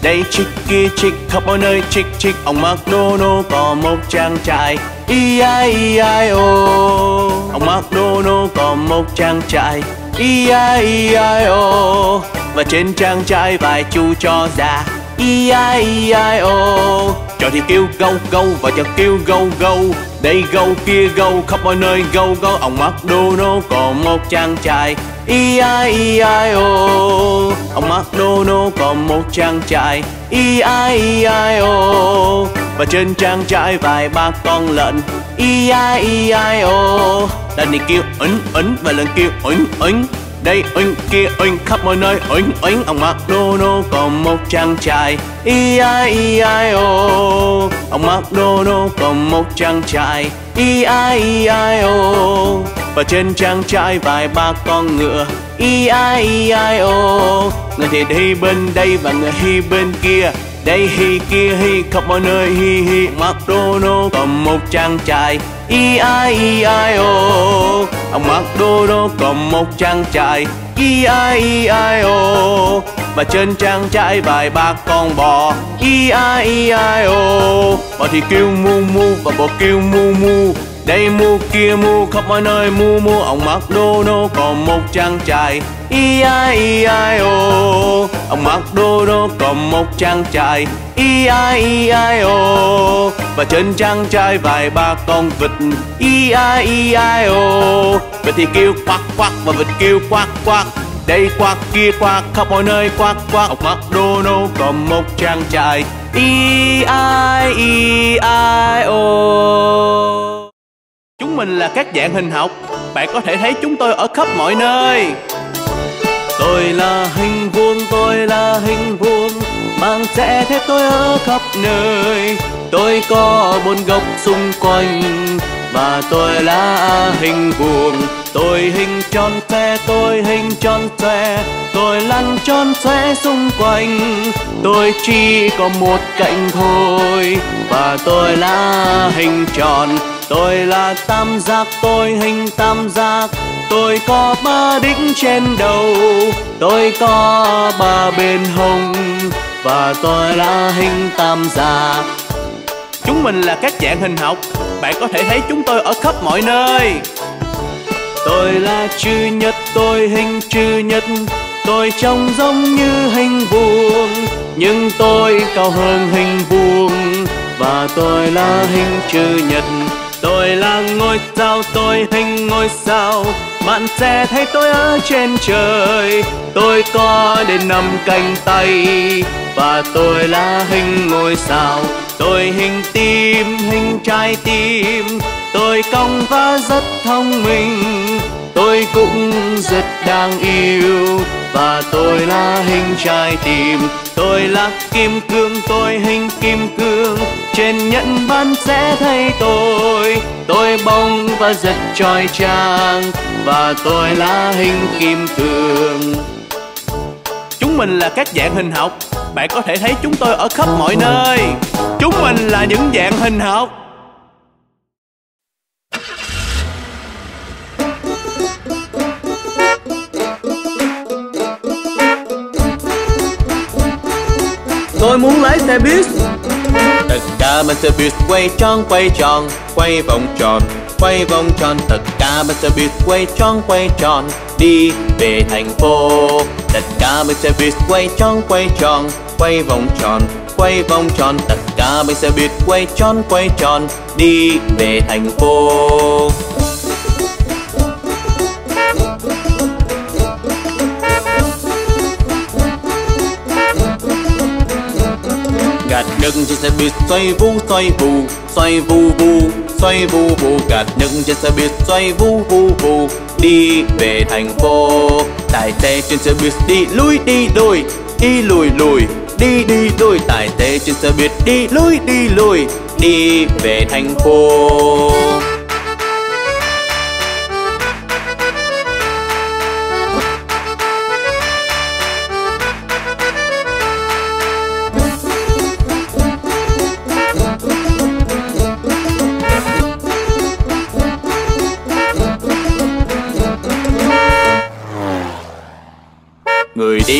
Đây chích kia chích, khắp mọi nơi chích chích. Ông McDonald có một trang trại. E-I-E-I-O Ông McDonald có một trang trại. E-I-E-I-O Và trên trang trại vài chú chó già. E-I-E-I-O Chợ thì kêu gâu gâu và chợ kêu gâu gâu. Đây gâu, kia gâu, khắp mọi nơi gâu. Gâu Ông McDonald còn một trang trại E-I-E-I-O Ông McDonald còn một trang trại E-I-E-I-O Và trên trang trại vài ba con lợn. E-I-E-I-O Lần này kêu ấn ấn và lần kêu ấn ấn đây, oink kia, oink khắp mọi nơi, oink oink, ông McDonald còn một trang trại. E-I-E-I-O ông McDonald còn một trang trại. E-I-E-I-O và trên trang trại vài ba con ngựa. E-I-E-I-O người thì đi bên đây và người đi bên kia. Đây hi kia hi khắp mọi nơi hi hi McDonald còn một E-I-E-I-O Ông McDonald còn một trang trại. E-I-E-I-O Và trên trang trại vài ba con bò. E-I-E-I-O Bò thì kêu mu mu và bò kêu mu mu đây mu kia mu khắp mọi nơi, mu mu ông McDonald còn một trang trại. E-I-E-I-O Ông McDonald còn một trang trại. E-I-E-I-O Và trên trang trại vài ba con vịt. E-I-E-I-O Vịt thì kêu quack quack và vịt kêu quack quack đây quack kia quack khắp mọi nơi quack quack ông McDonald còn một trang trại. E-I-E-I-O Chúng mình là các dạng hình học. Bạn có thể thấy chúng tôi ở khắp mọi nơi. Tôi là hình vuông, tôi là hình vuông Mang sẽ thép tôi ở khắp nơi. Tôi có bốn góc xung quanh Và tôi là hình vuông. Tôi hình tròn xe, tôi hình tròn xe Tôi lăn tròn xe xung quanh. Tôi chỉ có một cạnh thôi Và tôi là hình tròn. Tôi là tam giác, tôi hình tam giác. Tôi có ba đỉnh trên đầu. Tôi có ba bên hông. Và tôi là hình tam giác. Chúng mình là các dạng hình học. Bạn có thể thấy chúng tôi ở khắp mọi nơi. Tôi là chữ nhật, tôi hình chữ nhật. Tôi trông giống như hình vuông. Nhưng tôi cao hơn hình vuông. Và tôi là hình chữ nhật Tôi là ngôi sao, tôi hình ngôi sao. Bạn sẽ thấy tôi ở trên trời. Tôi có đến năm cánh tay Và tôi là hình ngôi sao. Tôi hình tim, hình trái tim. Tôi cong và rất thông minh. Tôi cũng rất đáng yêu Và tôi là hình trái tim. Tôi là kim cương, tôi hình kim cương. Trên nhẫn bán sẽ thấy tôi. Tôi bông và giật trói trang Và tôi là hình kim cương. Chúng mình là các dạng hình học. Bạn có thể thấy chúng tôi ở khắp mọi nơi. Chúng mình là những dạng hình học. Tôi muốn lái xe buýt. Tất cả mình xe buýt quay tròn quay tròn, Quay vòng tròn, quay vòng tròn. Tất cả mình xe buýt quay tròn quay tròn, Đi về thành phố. Tất cả mình xe buýt quay tròn quay tròn, Quay vòng tròn, quay vòng tròn. Tất cả mình xe buýt quay tròn quay tròn, Đi về thành phố. Nhân trên xe buýt xoay vu, xoay vù xoay vu vu, xoay vu vu gạt. Nhân trên xe buýt xoay vu vu vu, đi về thành phố. Tài xế trên xe buýt đi lui, đi lùi đi lùi lùi, đi đi đôi. Tài xế trên xe buýt đi lui, đi lùi, đi về thành phố.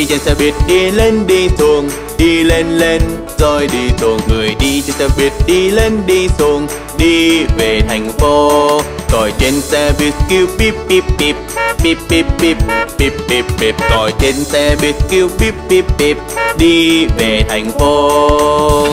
Trên xe buýt đi lên đi xuống Đi lên lên rồi đi xuống Người đi trên xe buýt đi lên đi xuống Đi về thành phố Còi trên xe buýt kêu bíp bíp bíp Bíp bíp bíp bíp bíp bíp Còi trên xe buýt kêu bíp bíp bíp Đi về thành phố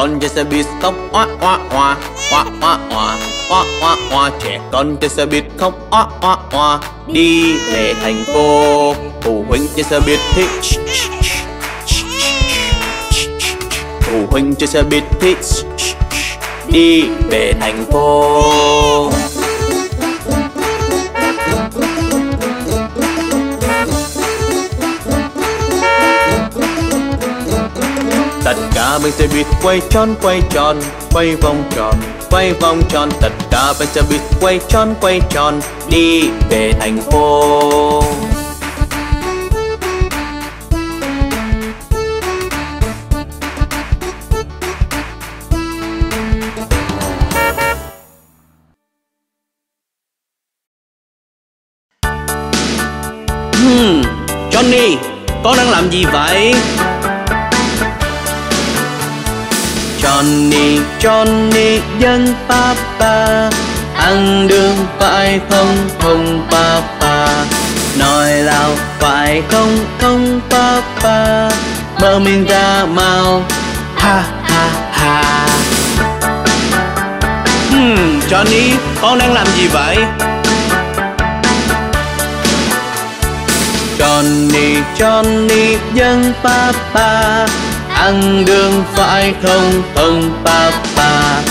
con chơi xe buýt khóc, oa oa oa oa oa oa oa oa oa. Trẻ con chơi xe buýt khóc, oa oa oa. Đi về thành phố, phụ huynh chơi xe buýt thì phụ huynh chơi xe buýt thì đi về thành phố. Cả bên xe buýt quay tròn quay tròn quay vòng tròn quay vòng tròn. Tất cả bên xe buýt quay tròn quay tròn đi về thành phố. Hmm, Johnny Con đang làm gì vậy? Johnny, Johnny dân papa. Ăn đường phải không không papa? Nói lao phải không không papa? Mở miệng ra mau. Ha ha ha. Hmm, Johnny Con đang làm gì vậy? Johnny, Johnny dân papa ăn đường phải không? Không, papa.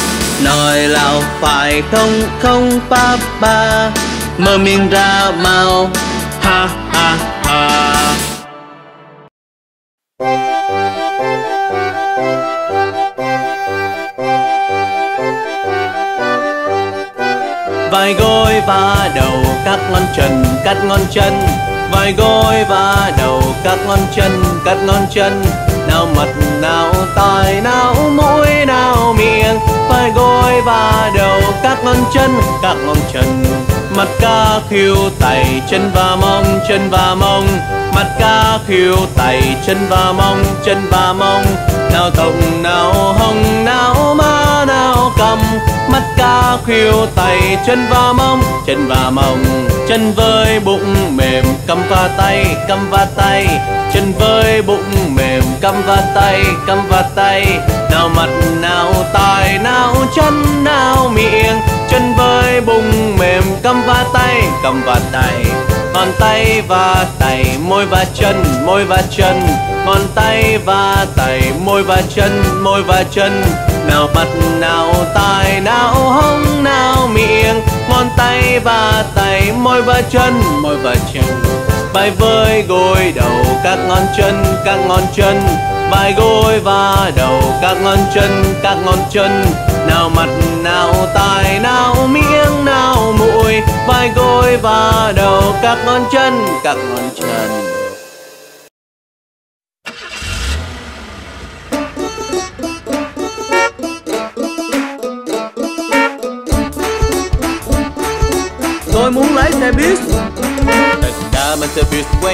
Nói lào phải không? Không, papa. Mở miệng ra mau. Ha ha ha. Vai gối và đầu các ngón chân, cắt ngón chân. Vai gối và đầu các ngón chân, cắt ngón chân nào mặt nào tai nào mũi nào miệng. Vai gối và đầu, các ngón chân, các ngón chân. Mặt cá khiêu tay chân và mông, chân và mông. Mặt cá khiêu tay chân và mông, chân và mông nào tổng nào hồng, nào má nào cầm. Mắt cá khiêu tay, chân và mông. Chân và mông, chân với bụng mềm. Cầm và tay, cầm và tay. Chân với bụng mềm, cầm và tay, cầm và tay. Nào mặt, nào tai, nào chân, nào miệng. Chân với bụng mềm, cầm và tay, cầm và tay ngón tay và tay, môi và chân, môi và chân. Ngón tay và tay, môi và chân, môi và chân. Nào mặt, nào tai, nào hông, nào miệng. Ngón tay và tay, môi và chân, môi và chân. Vai với gối đầu, các ngón chân, các ngón chân. Vai gối và đầu, các ngón chân, các ngón chân. Nào mặt, nào tai vai và đầu các ngón chân các ngón chân.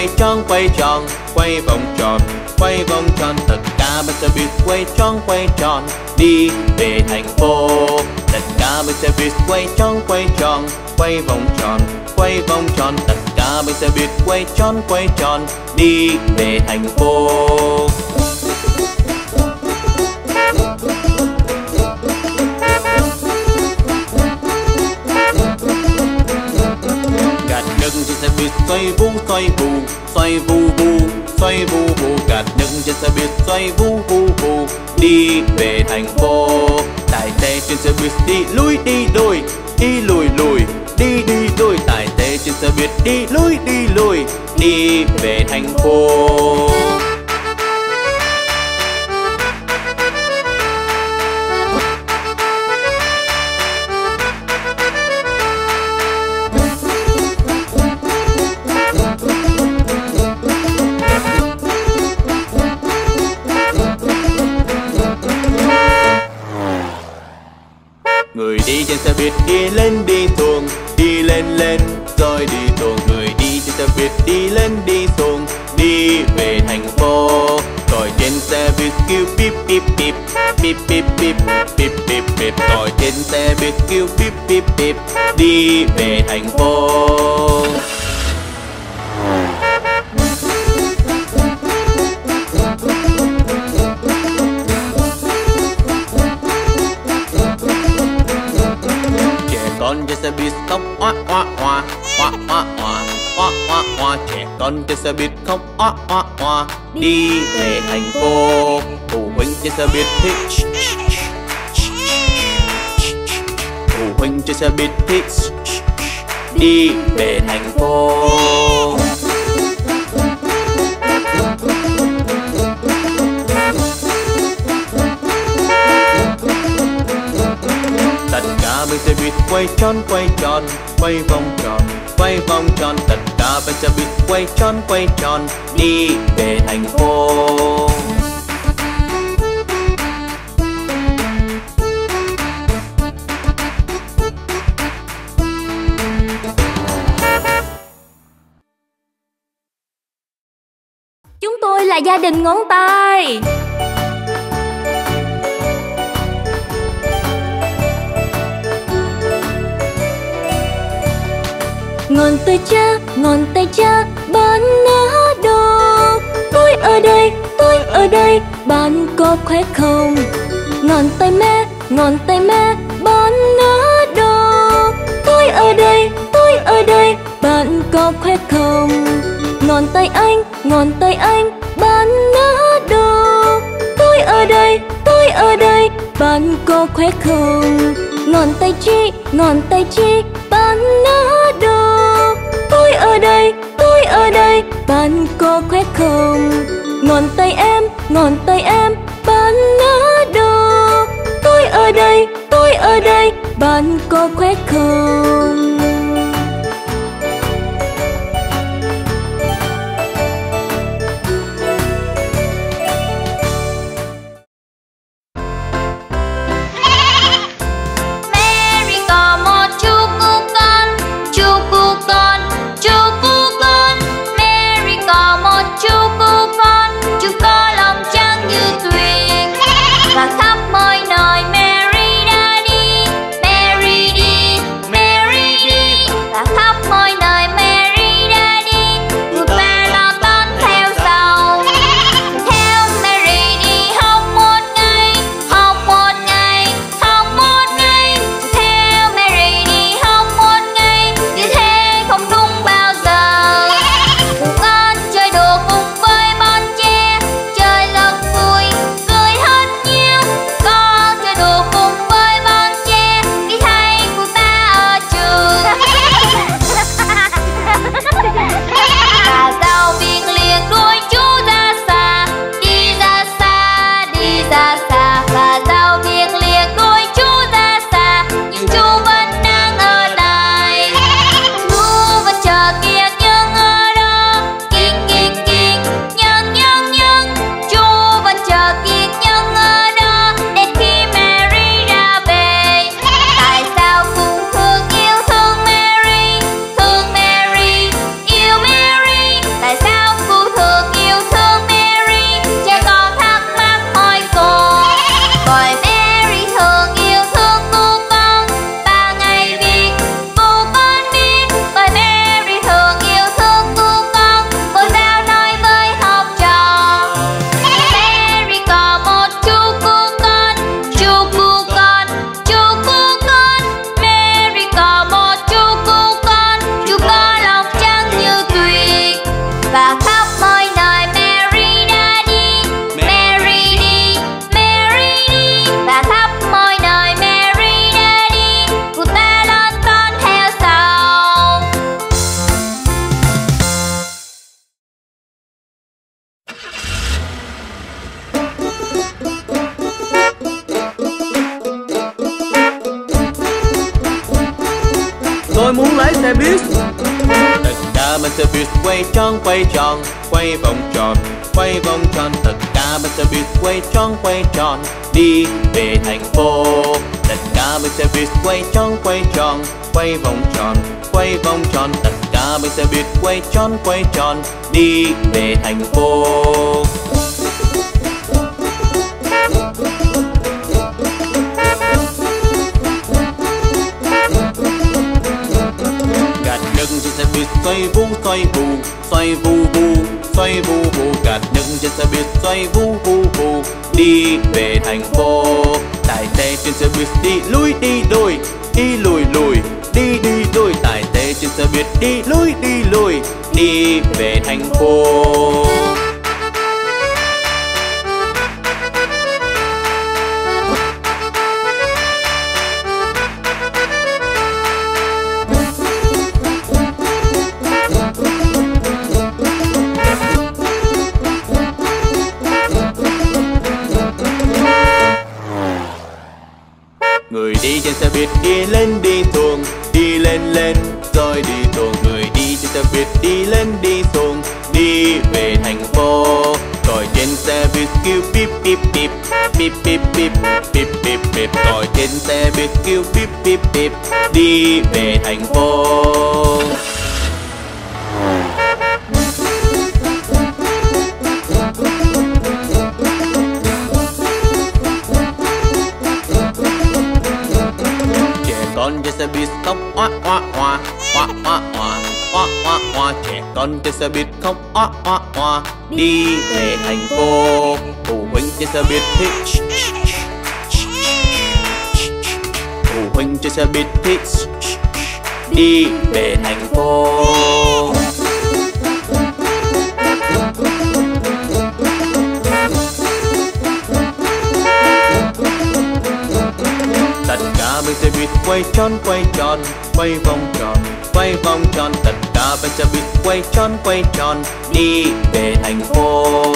Quay tròn quay tròn, Quay vòng tròn, quay vòng tròn. Tất cả mình xe buýt quay tròn quay tròn. Đi về thành phố. Tất cả mình xe buýt quay tròn quay tròn, Quay vòng tròn, quay vòng tròn. Tất cả mình xe buýt quay tròn quay tròn. Đi về thành phố. Nước xe buýt xoay vu, xoay vù xoay vu vu, xoay vu vu. Gạt những trên xe buýt xoay vu vu vu. Đi về thành phố, tài xế trên xe buýt đi lui đi đôi, đi lùi lùi. Đi đi đôi, tài xế trên xe buýt đi lui đi lùi. Đi về thành phố. Kêu bíp, Đi về thành phố. Trẻ con trên xe buýt khóc oa oa oa oa oa oa oa oa oa. Trẻ con trên xe buýt khóc oa oa oa, đi về thành phố. Phụ huynh trên xe buýt thích huynh chơi xe buýt thích đi về thành phố. Tất cả bên xe buýt quay tròn quay tròn, quay vòng tròn, quay vòng tròn. Tất cả bên xe buýt quay tròn quay tròn, đi về thành phố. Là gia đình ngón tay Ngón tay cha, ngón tay cha, bạn nỡ đồ Tôi ở đây, tôi ở đây, bạn có khỏe không? Ngón tay mẹ, ngón tay mẹ, bạn nỡ đồ Tôi ở đây, tôi ở đây, bạn có khỏe không? Ngón tay anh, ngón tay anh, bạn nỡ đồ Tôi ở đây, tôi ở đây, bạn có khỏe không? Ngón tay chị, ngón tay chị, bạn nỡ đồ Tôi ở đây, tôi ở đây, bạn có khỏe không? Ngón tay em, ngón tay em, bạn nỡ đồ Tôi ở đây, tôi ở đây, bạn có khỏe không? Đi về thành phố. Phụ huynh trên xe buýt thì phụ huynh trên xe buýt thì đi về thành phố. Tất cả mình xe buýt quay tròn quay tròn, quay vòng quay tròn quay tròn đi về thành phố.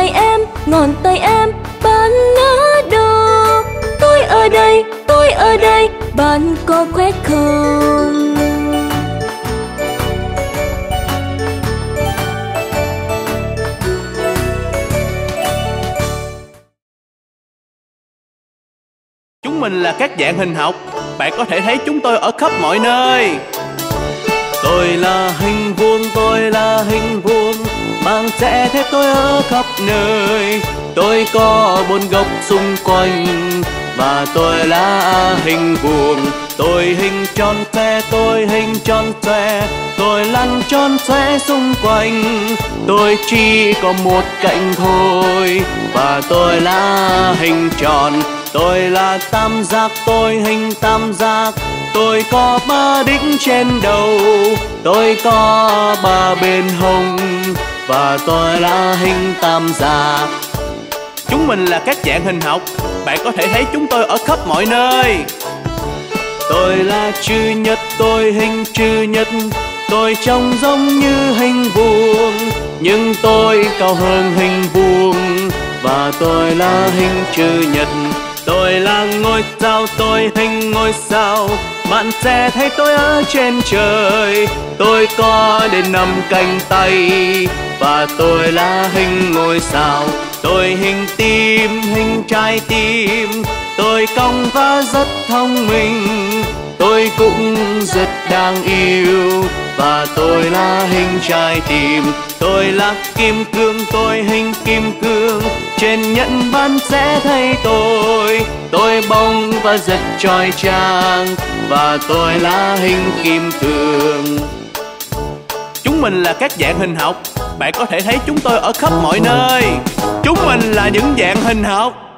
Tay em ngón tay em bạn ngỡ đồ tôi ở đây tôi ở đây bạn có quét không? Chúng mình là các dạng hình học. Bạn có thể thấy chúng tôi ở khắp mọi nơi. Tôi là hình vuông, tôi là hình vuông. Mang sẽ thép tôi ở khắp nơi. Tôi có bốn góc xung quanh Và tôi là hình vuông. Tôi hình tròn xe, tôi hình tròn xe Tôi lăn tròn xe xung quanh. Tôi chỉ có một cạnh thôi Và tôi là hình tròn. Tôi là tam giác, tôi hình tam giác. Tôi có ba đỉnh trên đầu. Tôi có ba bên hông. Và tôi là hình tam giác Chúng mình là các dạng hình học. Bạn có thể thấy chúng tôi ở khắp mọi nơi. Tôi là chữ nhật, tôi hình chữ nhật. Tôi trông giống như hình vuông Nhưng tôi cao hơn hình vuông. Và tôi là hình chữ nhật. Tôi là ngôi sao, tôi hình ngôi sao bạn sẽ thấy tôi ở trên trời. Tôi có đến năm cánh tay Và tôi là hình ngôi sao. Tôi hình tim, hình trái tim. Tôi cong và rất thông minh. Tôi cũng rất đáng yêu Và tôi là hình trái tim tôi là kim cương, tôi hình kim cương. Trên nhẫn ban sẽ thấy tôi. Tôi bông và rất trói trang và tôi là hình kim cương. Chúng mình là các dạng hình học. Bạn có thể thấy chúng tôi ở khắp mọi nơi. Chúng mình là những dạng hình học.